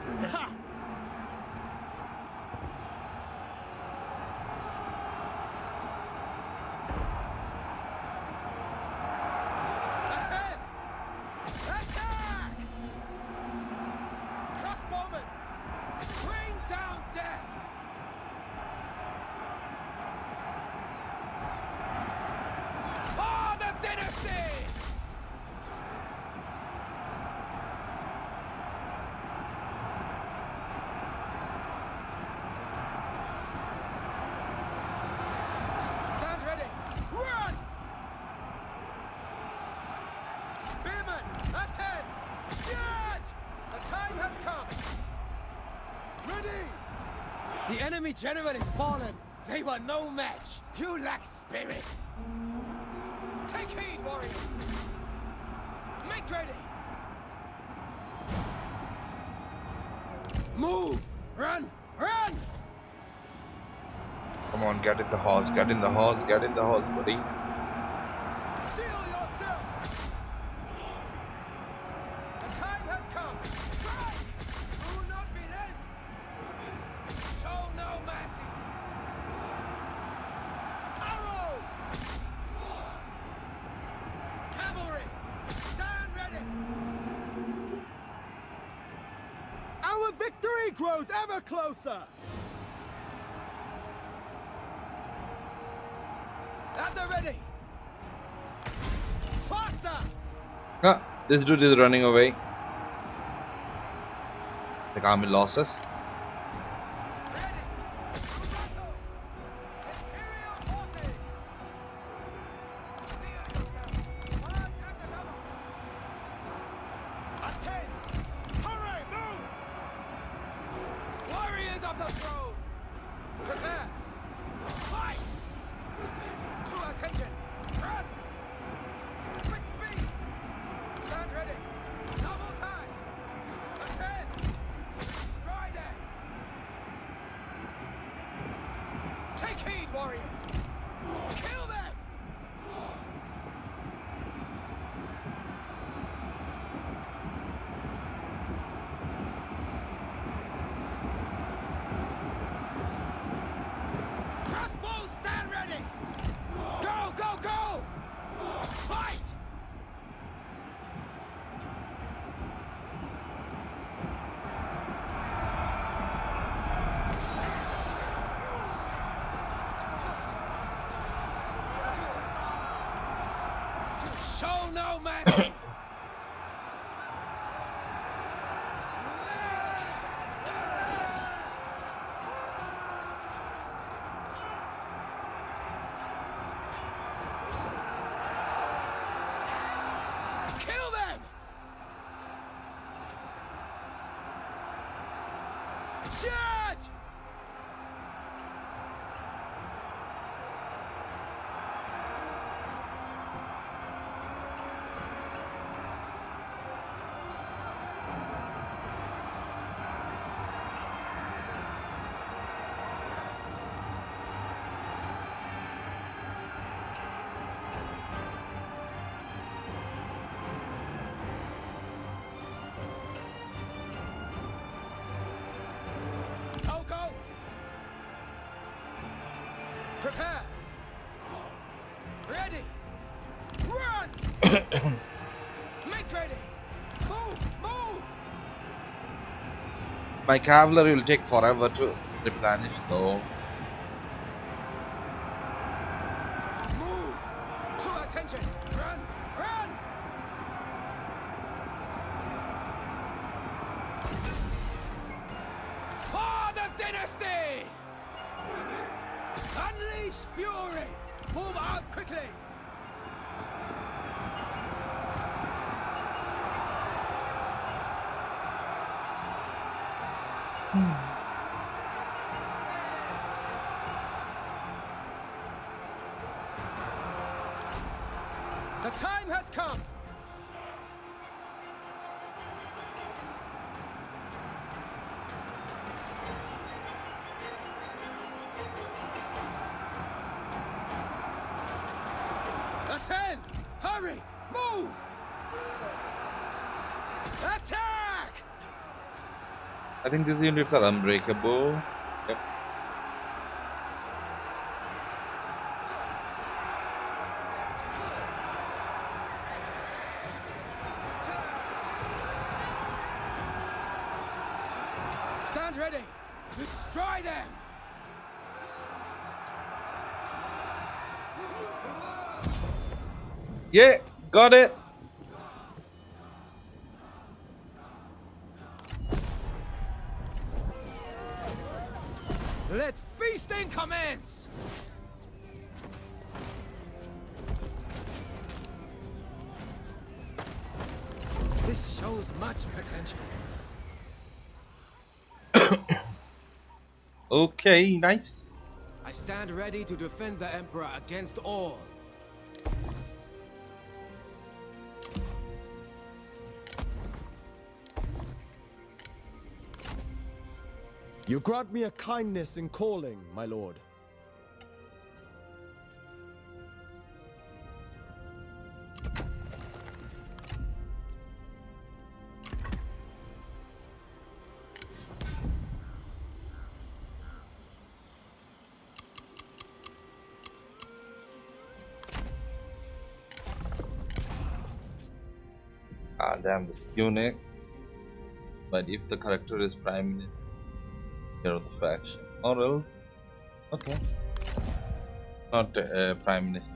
The enemy general is fallen. They were no match. You lack spirit. Take heed, warriors. Make ready. Move! Run! Run! Come on, get in the horse, get in the horse, get in the horse, buddy. This dude is running away. The army lost us. Prepare! Ready! Run! Make ready! Move! Move! My cavalry will take forever to replenish though. Think these units are unbreakable. Yep. Stand ready! Destroy them! Yeah, got it. Okay, nice. I stand ready to defend the Emperor against all. You grant me a kindness in calling, my lord. Damn this eunuch. But if the character is prime minister of the faction, or else, okay, not uh, prime minister.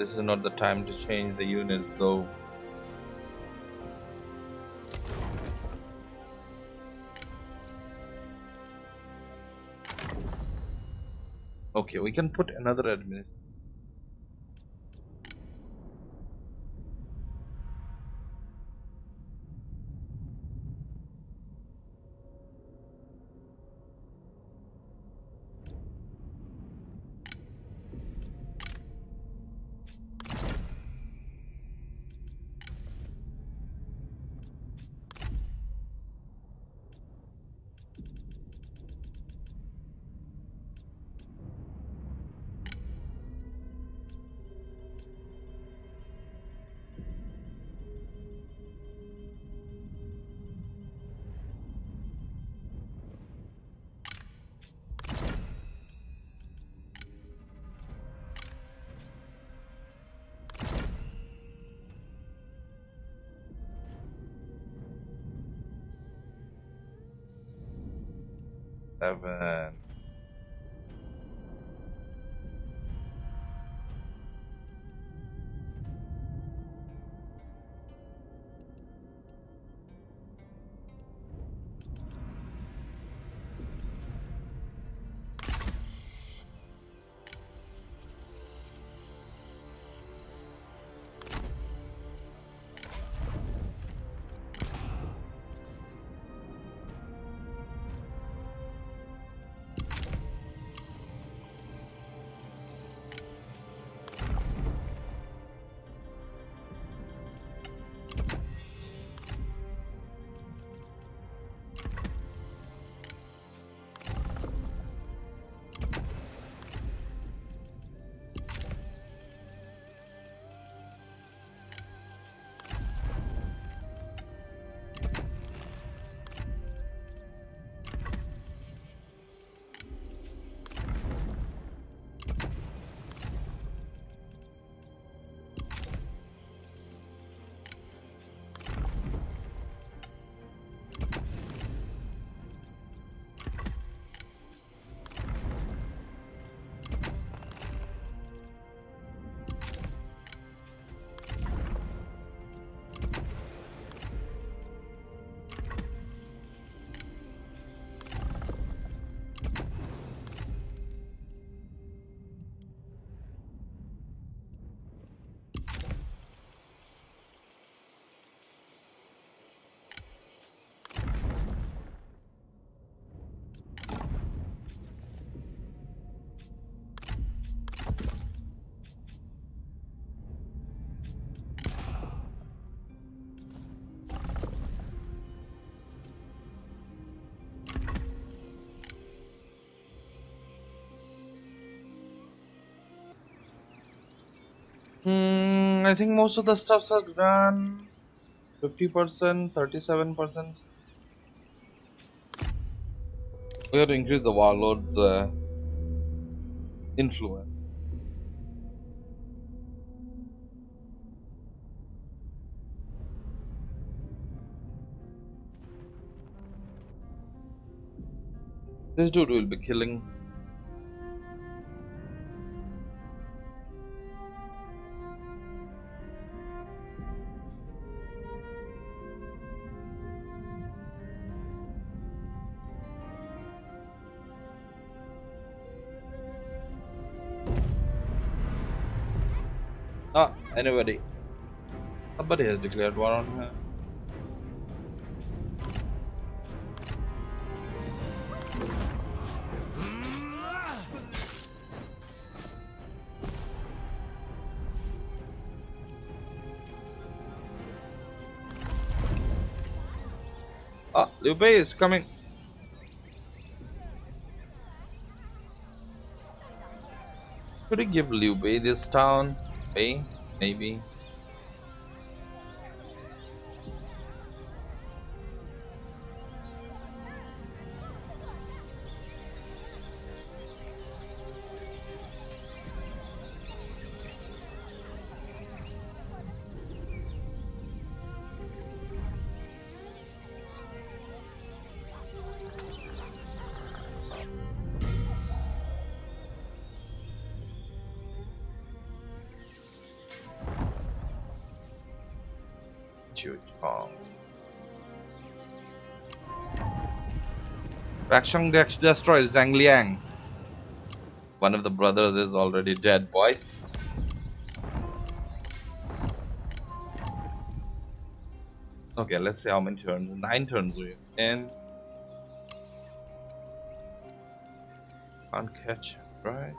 This is not the time to change the units though. Okay, we can put another admin. Seven. Hmm, I think most of the stuffs are done. 50%, 37%. We have to increase the warlord's uh, influence. This dude will be killing anybody. Somebody has declared war on her. Ah, Liu Bei is coming. Could we give Liu Bei this town? Bei? Maybe. Faction gets destroyed, Zhang Liang. One of the brothers is already dead, boys. Okay, let's see how many turns. Nine turns we in. Can't catch right?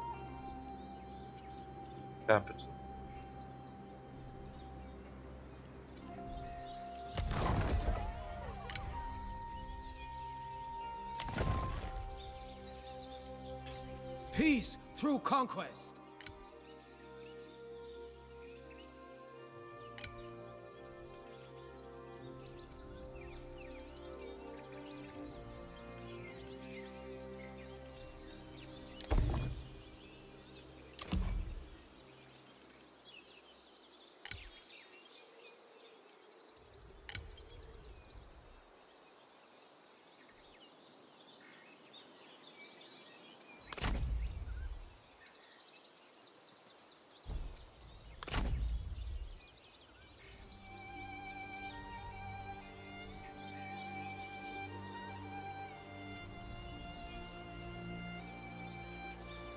Capital. Peace through conquest.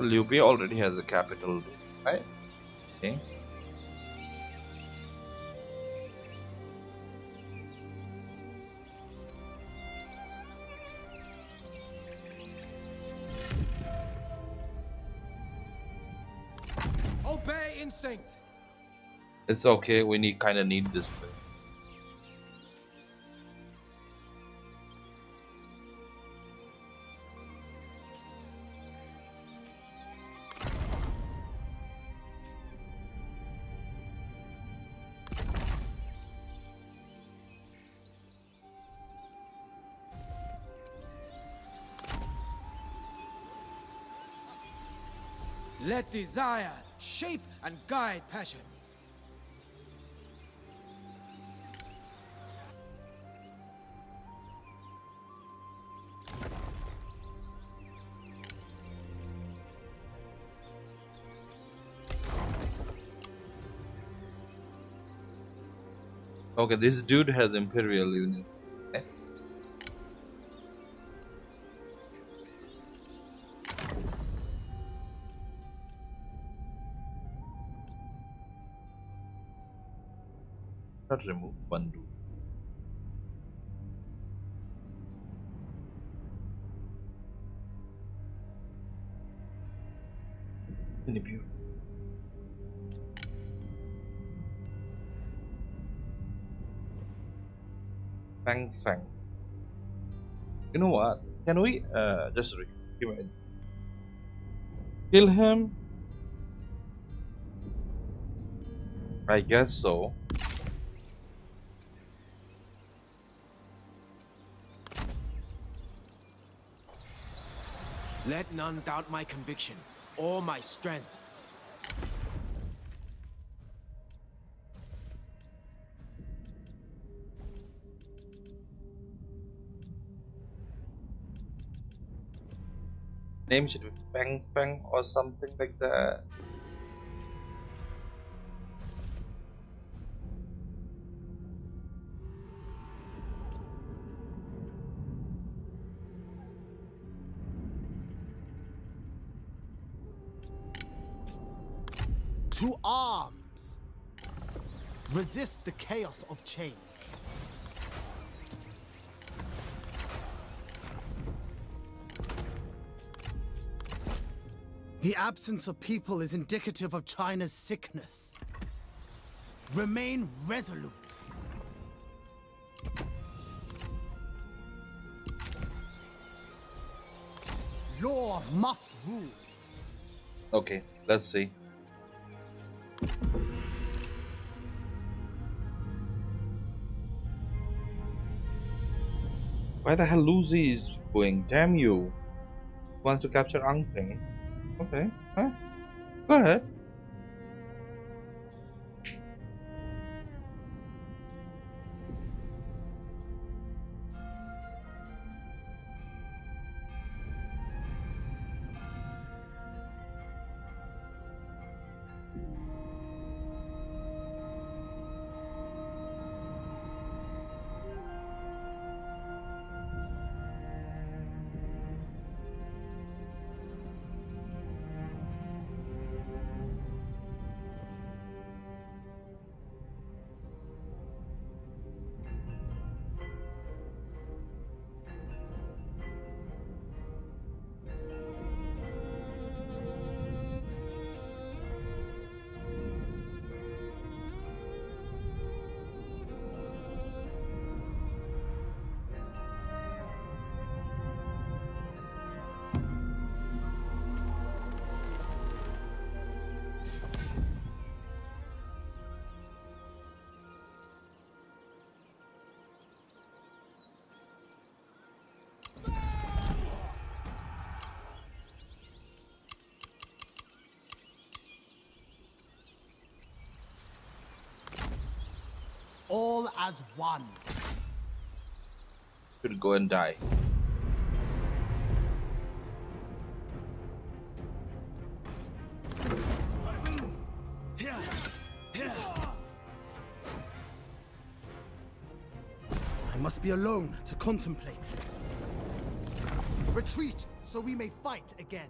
So Liu already has a capital, right? Okay. Obey instinct. It's okay. We need kind of need this. Thing. Desire shape and guide passion. Okay, this dude has imperial unit. Yes. Not remove Bandu. Interview. Fang Fang. You know what? Can we uh just re- kill him? I guess so. Let none doubt my conviction or my strength. Name should be Fang Fang or something like that. Resist the chaos of change. The absence of people is indicative of China's sickness. Remain resolute. Law must rule. Okay, let's see. Why the hell Lucy is going? Damn you! Wants to capture Anping. Okay, huh? Go ahead. All as one. Should go and die. I must be alone to contemplate. Retreat so we may fight again.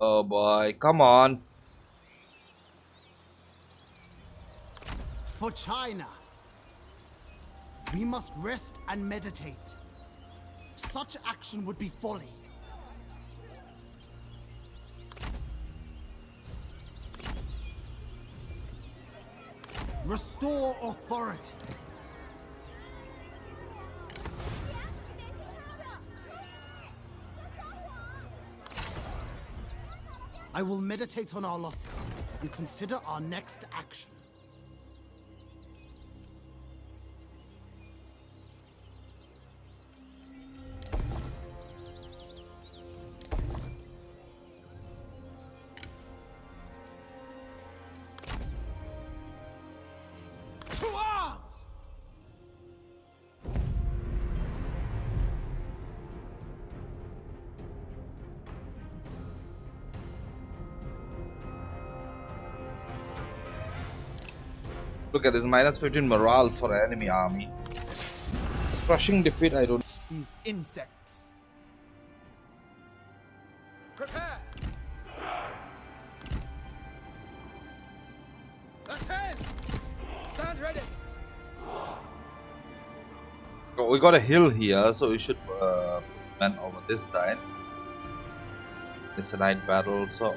Oh boy, come on. For China, we must rest and meditate. Such action would be folly. Restore authority. I will meditate on our losses and consider our next action. Look at this minus 15 morale for enemy army. Crushing defeat, I don't. These insects. Prepare! Attend! Stand ready! Oh, We got a hill here, so we should uh, man over this side. It's a night battle, so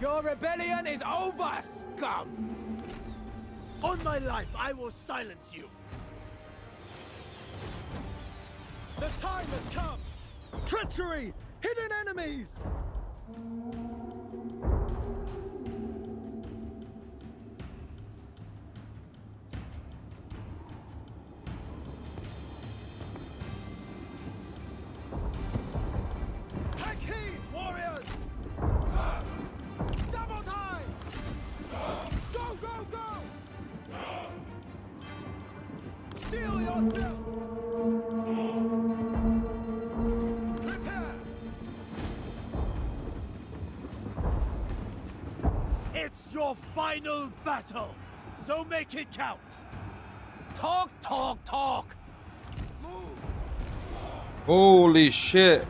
Your rebellion is over, scum! On my life, I will silence you! The time has come! Treachery! Hidden enemies! Make it count! Talk, talk, talk! Move. Holy shit!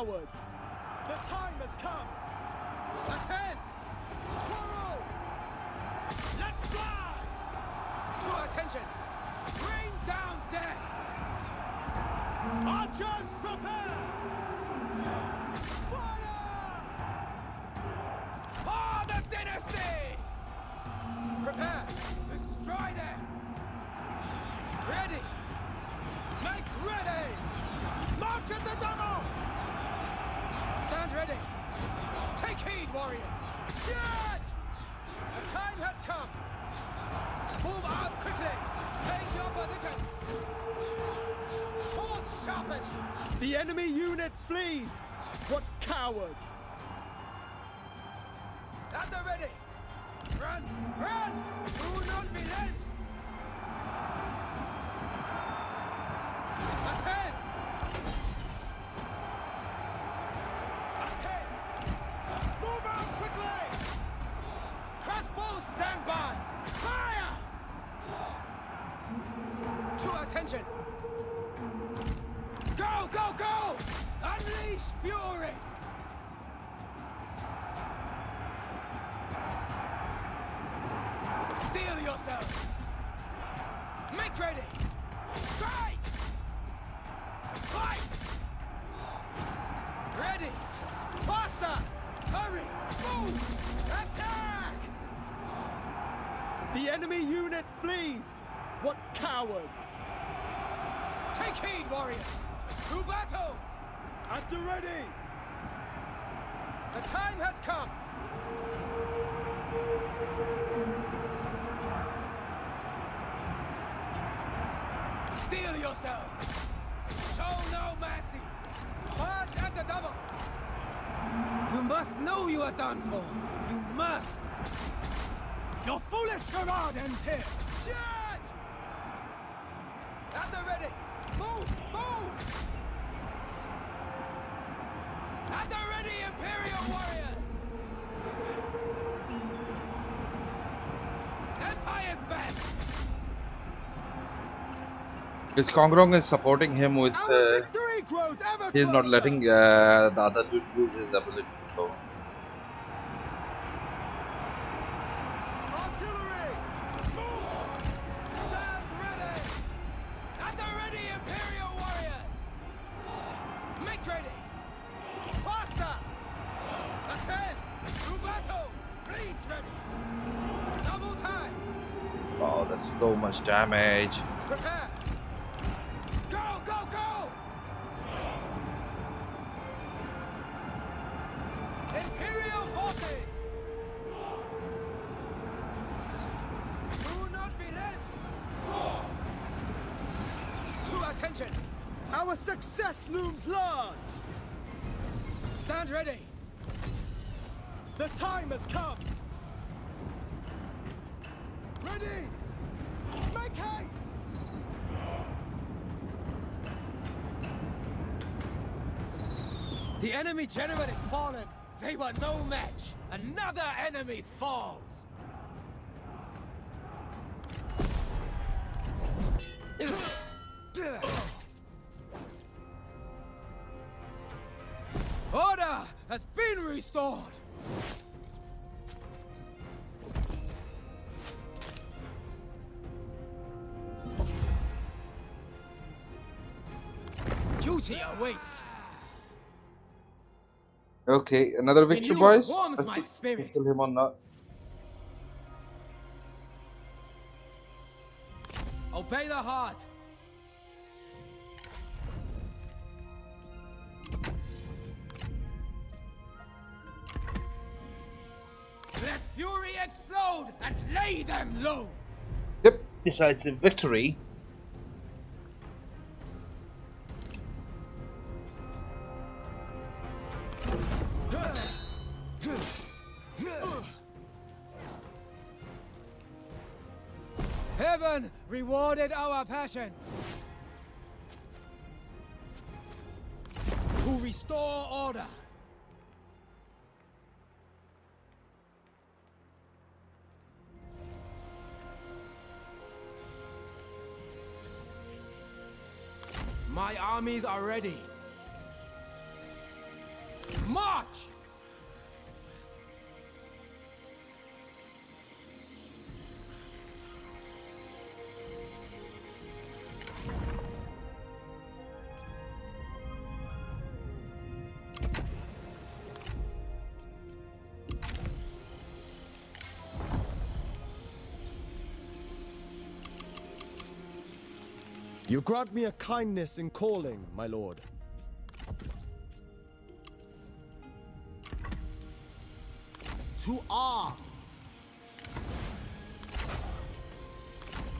Howard. enemy unit flees! What coward! enemy unit flees! What cowards! Take heed, warriors! To battle! At the ready! The time has come! Steel yourselves! Show no mercy! March at the double! You must know you are done for! You must! Your foolish charade ends here! Shit! At the ready! Move! Move! At the ready, Imperial warriors! Empire's back! Because Kong Rong is supporting him with... Uh, he's not letting uh, the other dude use his ability to so. Much General is fallen. They were no match. Another enemy falls. Order has been restored. Duty awaits. Okay, another victory, boys. warms Let's my see if we spirit. Kill him or not. Obey the heart. Let fury explode and lay them low. Yep, decisive victory. Our passion. To restore order. My armies are ready. You grant me a kindness in calling, my lord. To arms!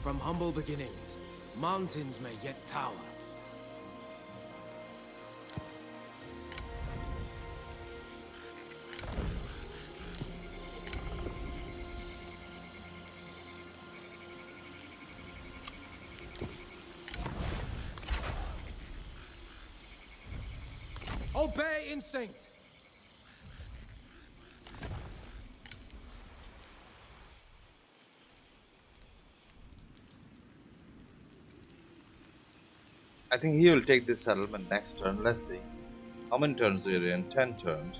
From humble beginnings, mountains may yet tower. Instinct! I think he will take this settlement next turn. Let's see. How many turns are in? 10 turns.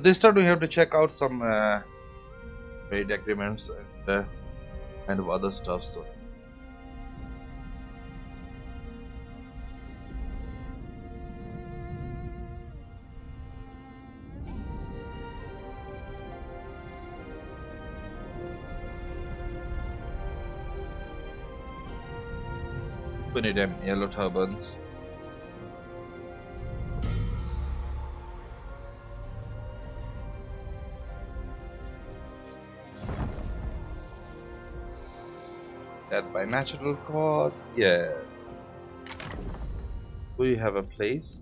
But this time we have to check out some uh, trade agreements and uh, kind of other stuff. So we need them yellow turbans. Natural cause, yeah. Do you have a place?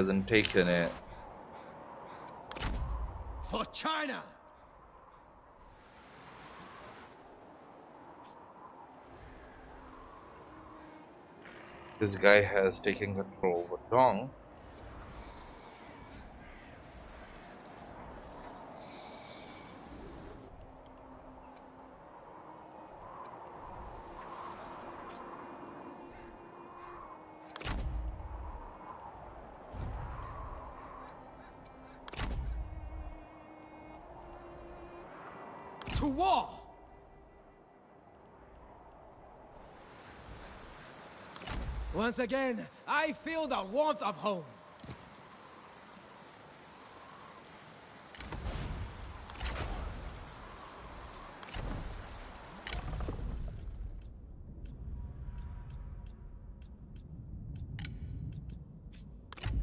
Hasn't taken it. For China! This guy has taken control over Dong. To war! Once again, I feel the warmth of home.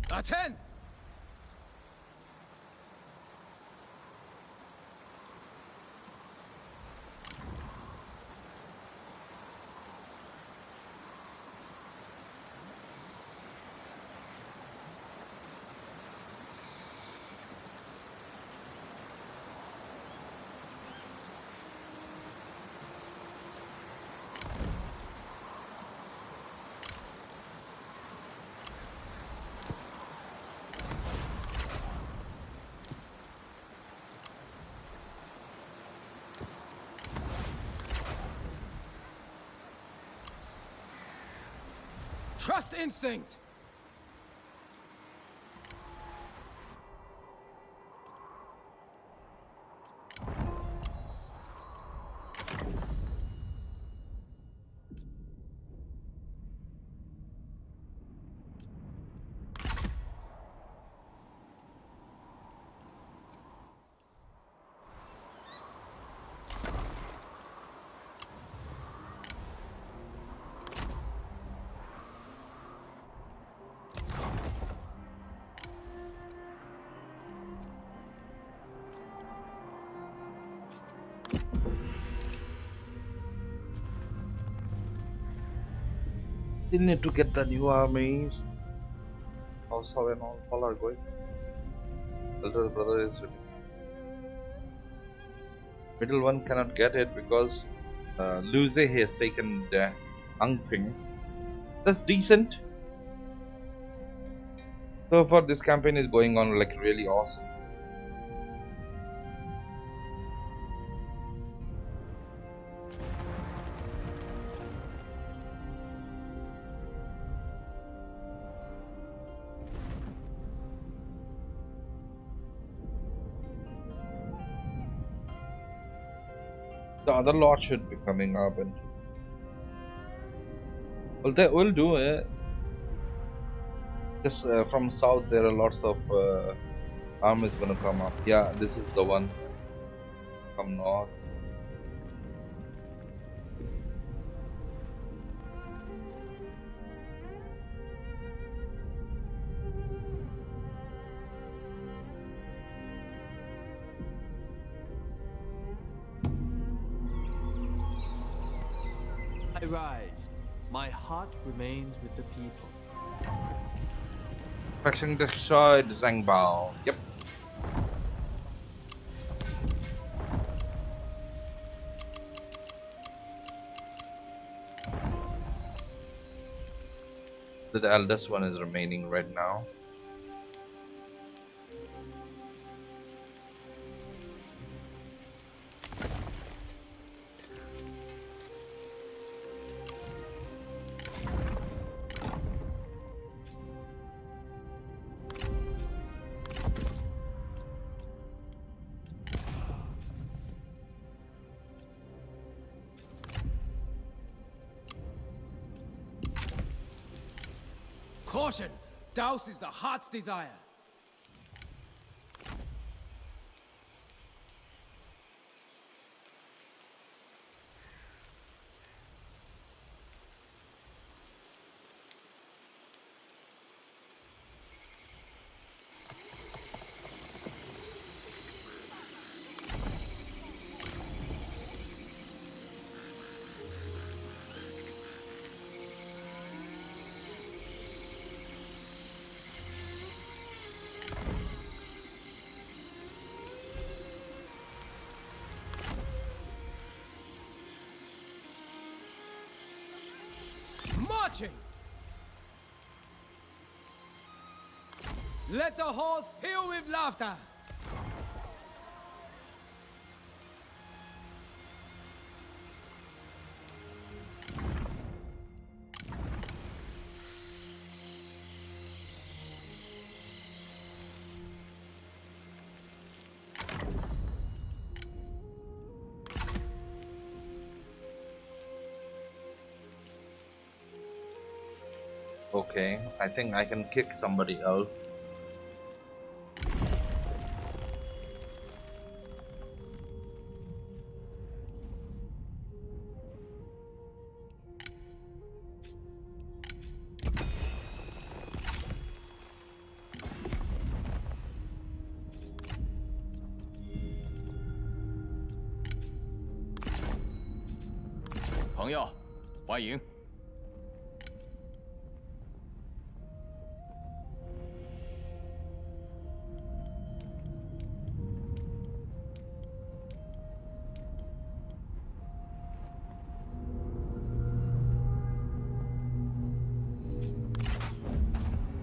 Attend! Trust instinct! Still need to get the new armies. Also, when all, all are going. Elder brother is ready. Middle one cannot get it because uh, Luze has taken the Anping. That's decent. So far, this campaign is going on like really awesome. The lot should be coming up and well they will do it just uh, from south there are lots of uh, armies gonna come up. Yeah this is the one from north the people. Faction destroyed Zhang Bao. Yep. The eldest one is remaining right now. Caution! Douse is the heart's desire. Let the halls peal with laughter! Okay, I think I can kick somebody else. 朋友，欢迎。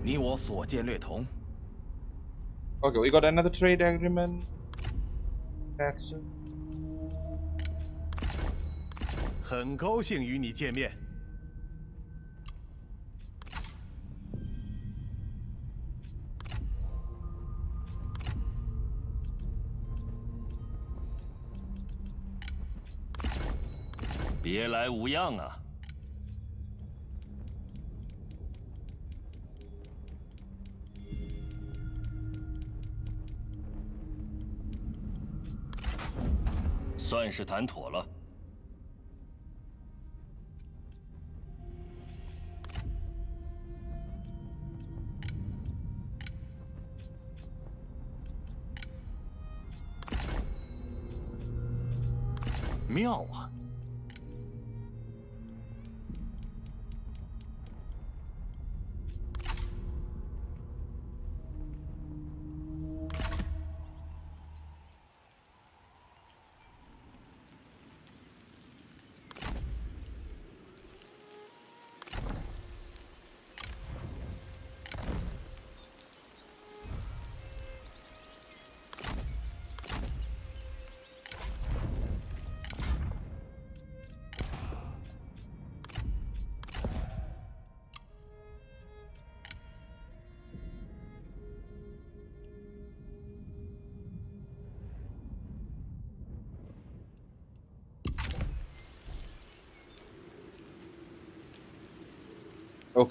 你我所见略同。Okay, we got another trade agreement. Action. 很高兴与你见面。别来无恙啊！算是谈妥了。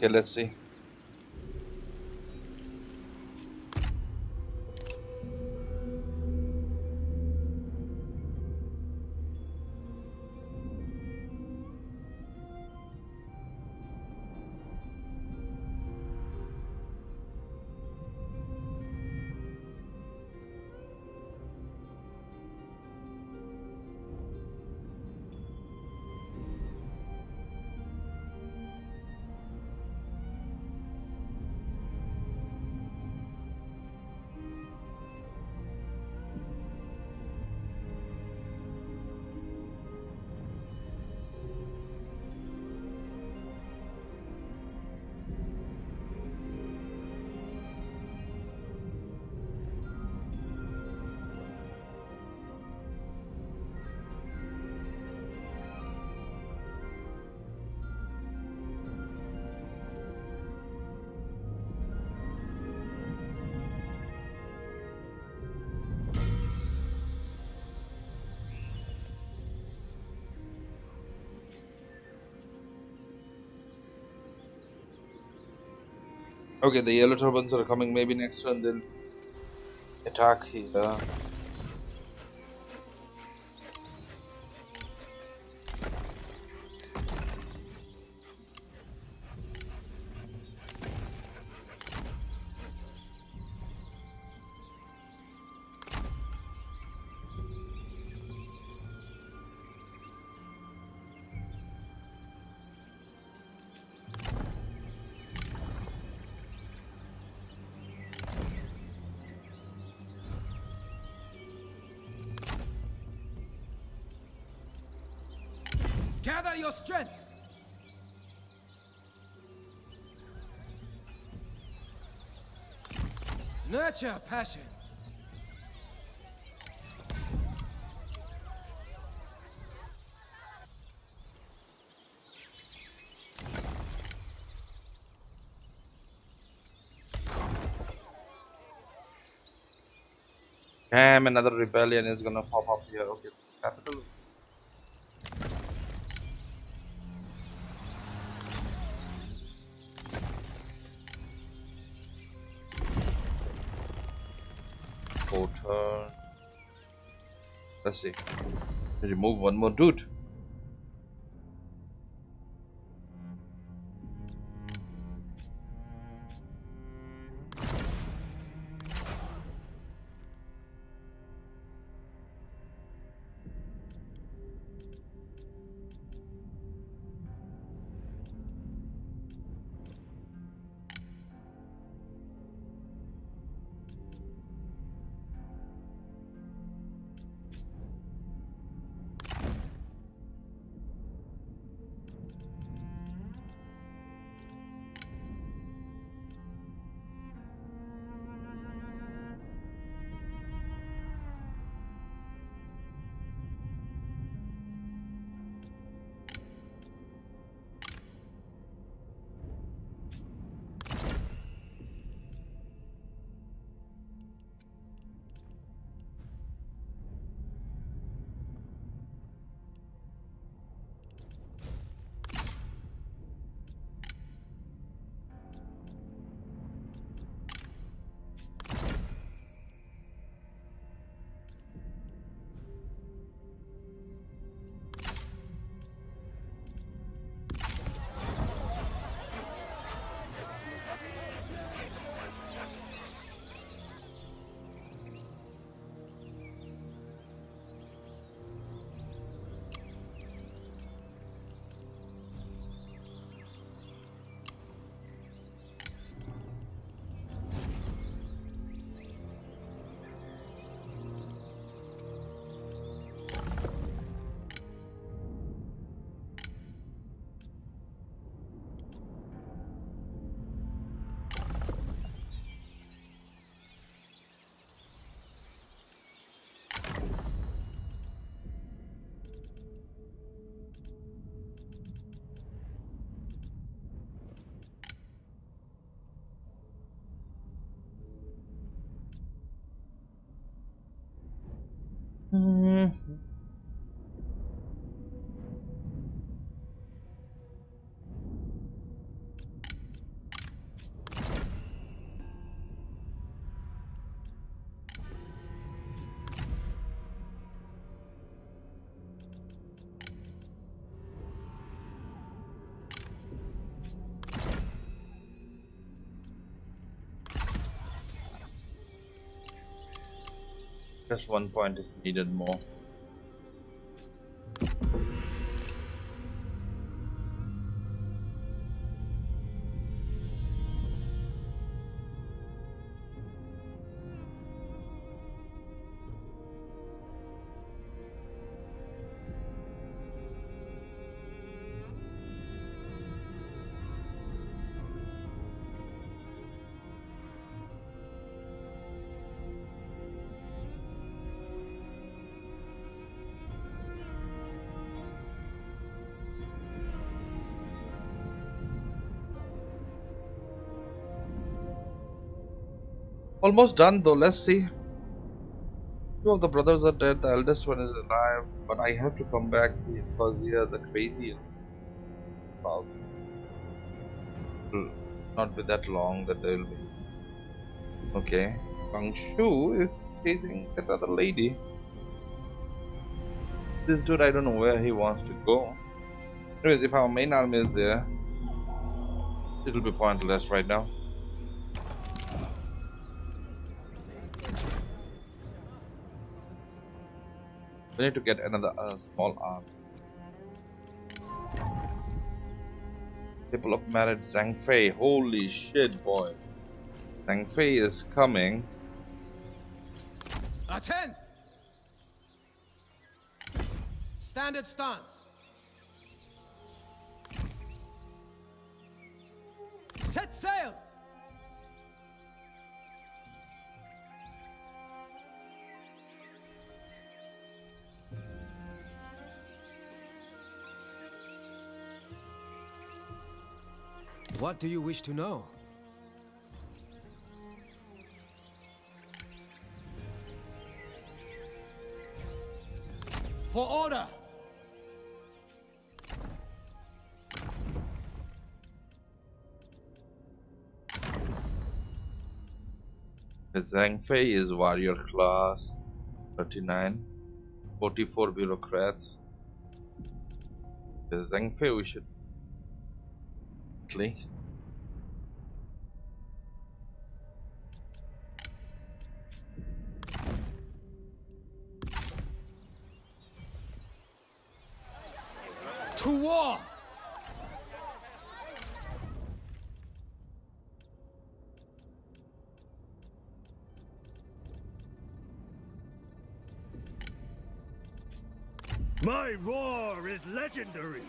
！Okay, let's see. Okay, the yellow turbans are coming maybe next turn they'll attack here. Your strength! Nurture passion. Damn, another rebellion is gonna pop up here. Okay, capital. Let's see. Remove one more dude. Just one point is needed more. Almost done though, let's see. Two of the brothers are dead, the eldest one is alive, but I have to come back because we are the crazy south. Hmm. not be that long that they'll be. Okay, Kang Shu is chasing that other lady. This dude, I don't know where he wants to go. Anyways, if our main army is there, it'll be pointless right now. We need to get another uh, small arm. People of Merit Zhang Fei. Holy shit, boy. Zhang Fei is coming. Attend! Standard stance. Set sail! What do you wish to know? For order! The Zhang Fei is warrior class 39, 44 bureaucrats. The Zhang Fei we should at war! My roar is legendary.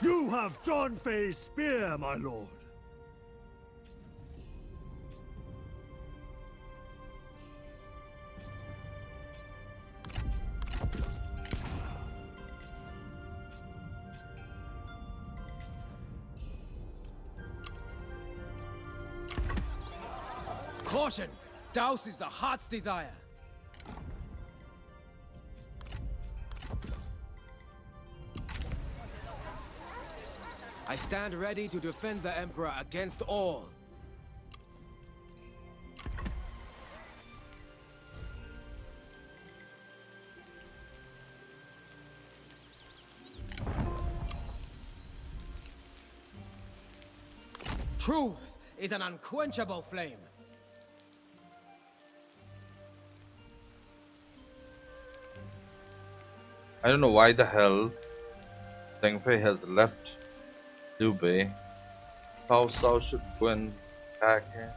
You have Zhang Fei's spear, my lord. Douse is the heart's desire. I stand ready to defend the Emperor against all. Truth is an unquenchable flame. I don't know why the hell Zhang Fei has left Liu Bei. Cao Cao should go and attack him.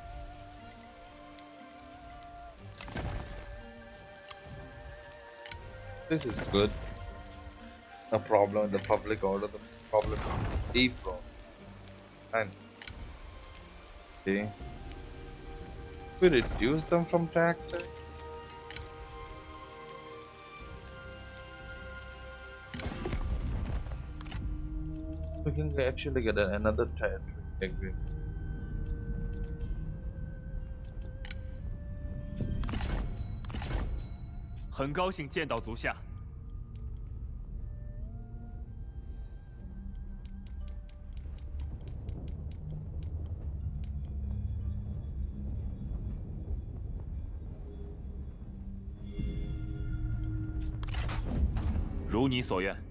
This is good. No problem the public order, the problem deep from. And see, We reduce them from taxes. We can actually get another territory agreement. 很高兴见到足下。如你所愿。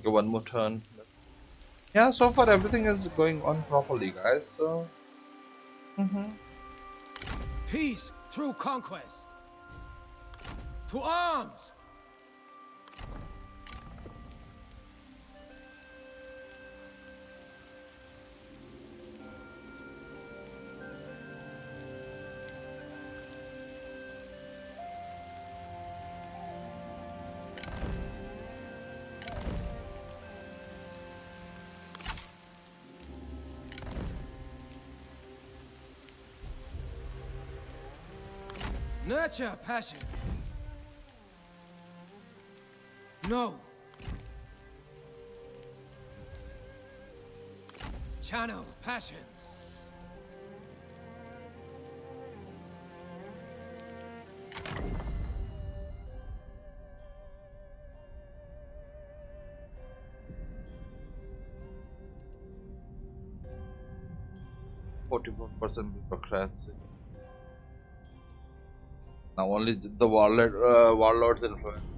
Okay, one more turn. Yeah, so far everything is going on properly, guys. So, Mhm. Peace through conquest. To arms! Nurture passion. No. Channel passions. Forty-four percent procrastinate. Now only the warlord, uh, warlords influence.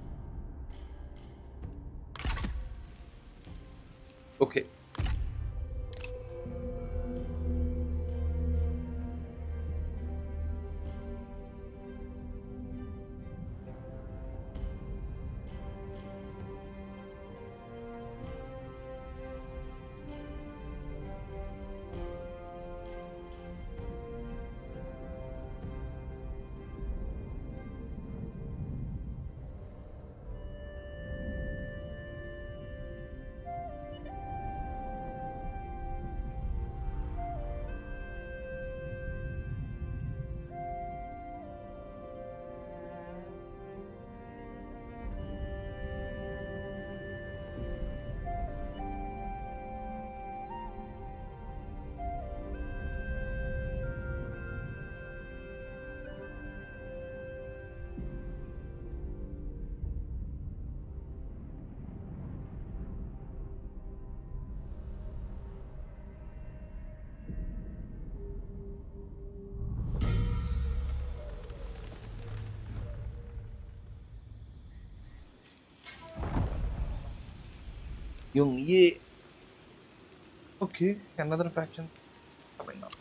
Yung Ye. Okay, another faction coming up.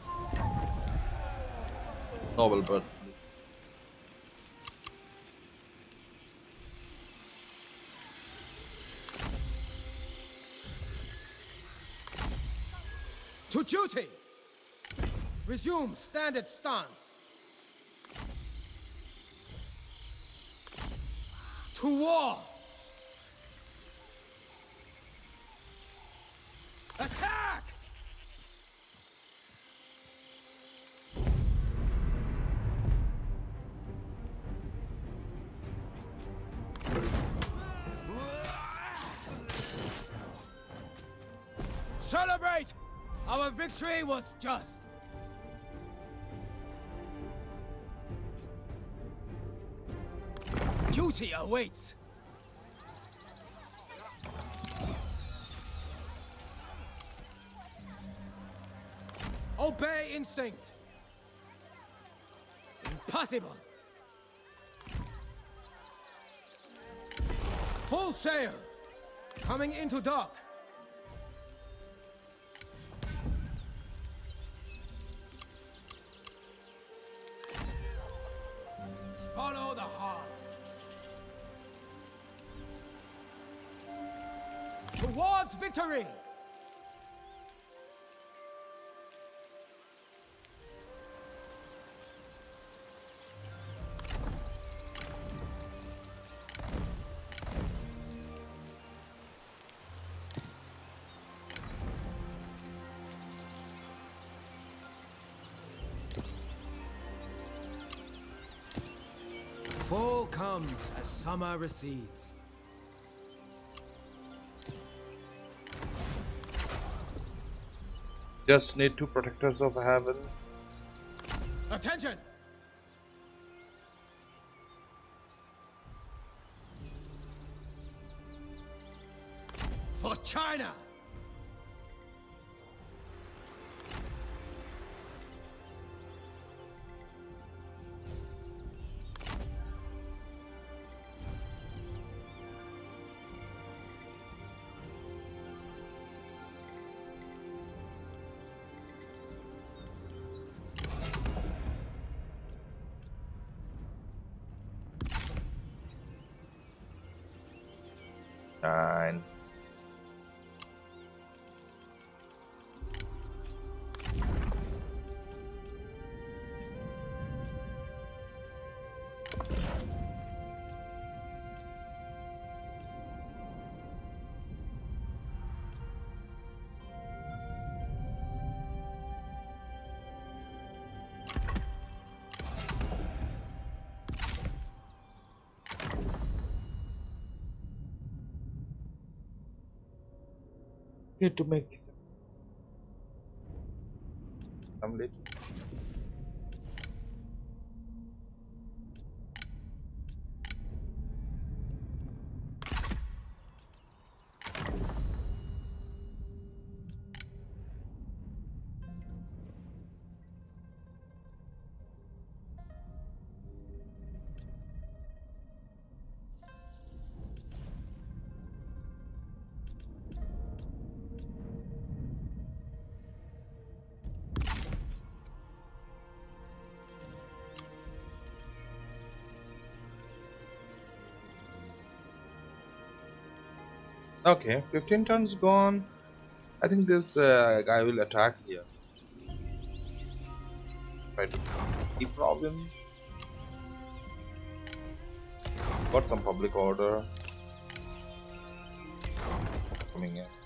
Noble bird. To duty! Resume standard stance. To war! Victory was just. Duty awaits. Obey instinct. Impossible. Full sail. Coming into dock. Comes as summer recedes. Just need two protectors of heaven. Attention! Nine. Here to make I'm late. Okay, 15 turns gone. I think this uh, guy will attack here. Try to keep problem. Got some public order. Coming in.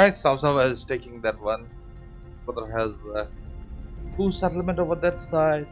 Nice, Salsava is taking that one. Brother has uh, two settlement over that side.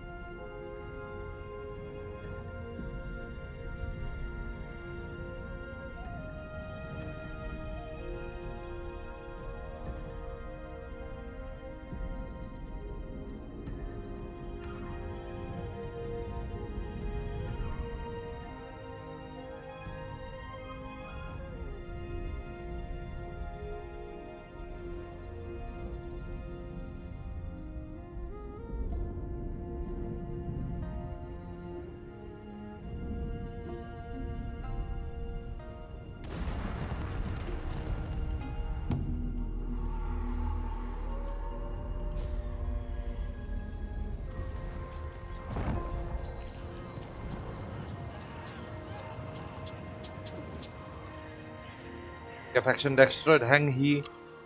Faction destroyed Hang He.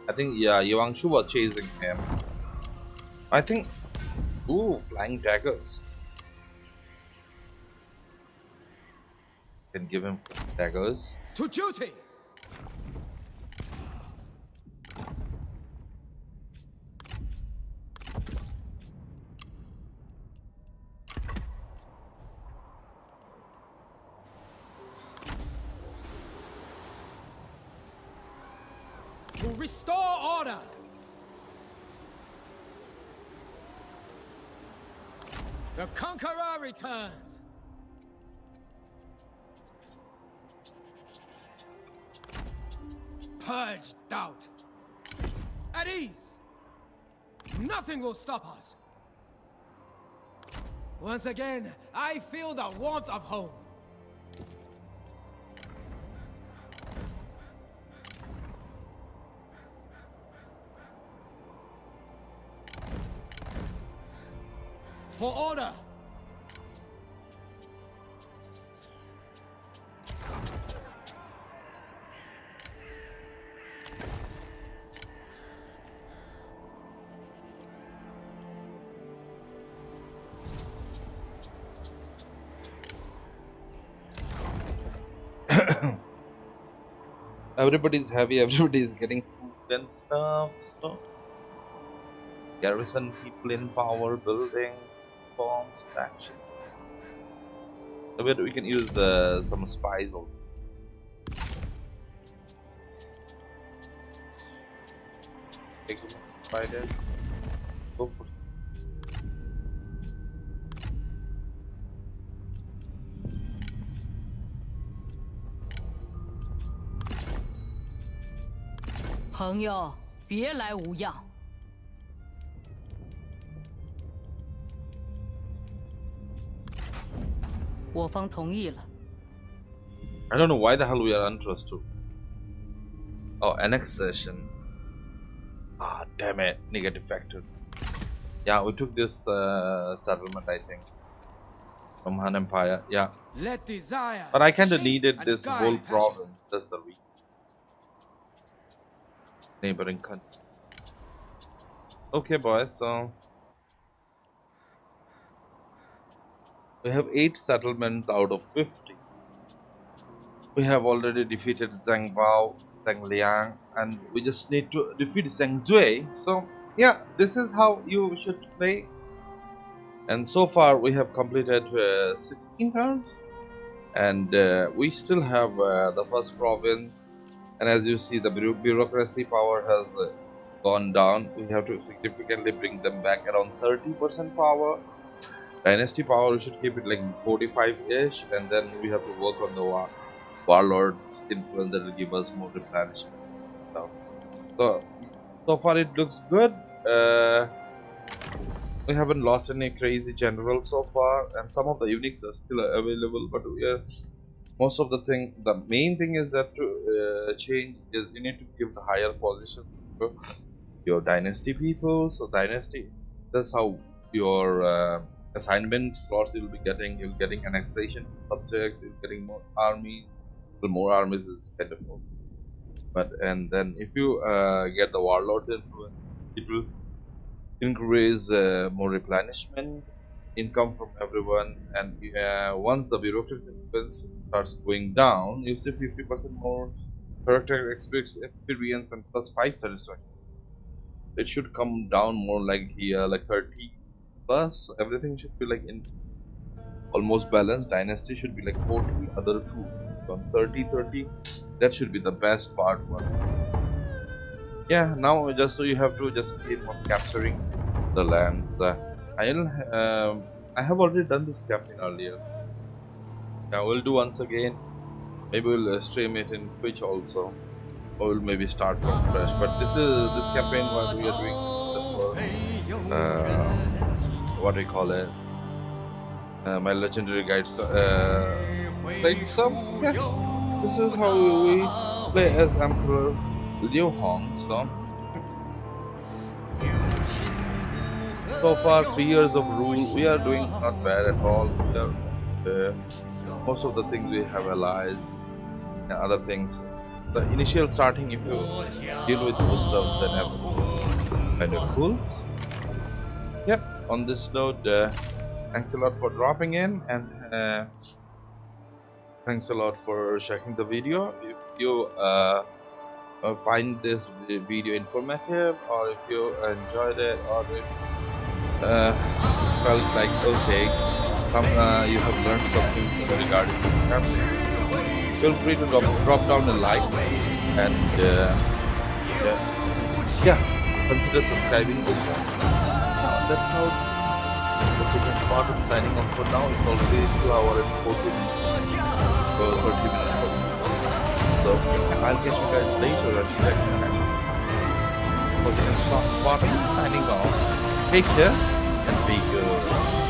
I think yeah, Yawangshu was chasing him. I think ooh, flying daggers. Can give him daggers. To duty. Returns. Purge doubt. At ease. Nothing will stop us. Once again, I feel the warmth of home. For order! Everybody's heavy everybody's getting food and stuff so. Garrison people in power buildings bombs faction so we can use the some spies take spider. Go for 朋友，别来无恙。我方同意了。I don't know why the hell we are untrusted. Oh, annexation. Ah, damn it. Negative factor. Yeah, we took this uh, settlement, I think. From Han Empire. Yeah. Let desire but I kinda needed this whole province. That's the reason neighboring country. Okay, boys, so we have 8 settlements out of 50. we have already defeated Zhang Bao, Zhang Liang, and we just need to defeat Zhang Jue. So yeah, this is how you should play. And so far we have completed uh, 16 turns, and uh, we still have uh, the first province. And as you see, the bureaucracy power has uh, gone down. We have to significantly bring them back around 30% power. Dynasty power we should keep it like 45 ish and then we have to work on the war warlord's influence that will give us more replenishment. So so, so far it looks good. Uh, we haven't lost any crazy generals so far and some of the uniques are still available but we are most of the thing the main thing is that to uh, change is you need to give the higher position to your dynasty people. So dynasty that's how your uh, assignment slots you'll be getting. You're getting annexation subjects you're getting more armies. The more armies is kind of but and then if you uh, get the warlords influence it will increase uh, more replenishment income from everyone and uh, once the bureaucracy starts going down you see 50% more character experience and plus 5 satisfaction. It should come down more like here like 30 plus everything should be like in almost balanced. Dynasty should be like 40 other two from 30 30 that should be the best part one. Yeah now just so you have to just keep on capturing the lands uh, I'll um, I have already done this campaign earlier. Now we'll do once again. Maybe we'll uh, stream it in Twitch also. Or we'll maybe start from fresh. But this is this campaign what we are doing. This for uh, what we call it? Uh, my legendary guides uh, like some yeah. This is how we play as Emperor Liu Hong so so far three years of rule we are doing not bad at all. We are, uh, most of the things we have allies and other things. The initial starting if you deal with those stuff then have kind of cool. Yep on this note uh, thanks a lot for dropping in and uh, thanks a lot for checking the video. If you uh find this video informative or if you enjoyed it or if uh, felt like okay some, uh, you have learned something regarding campaign feel free to drop, drop down a like and yeah, yeah consider subscribing to the channel that note, the second part of signing off for now. It's already 2 hour and 40 minutes. So 30 minutes. So I'll catch you guys later at the next time. For the second part of signing off. Care and good.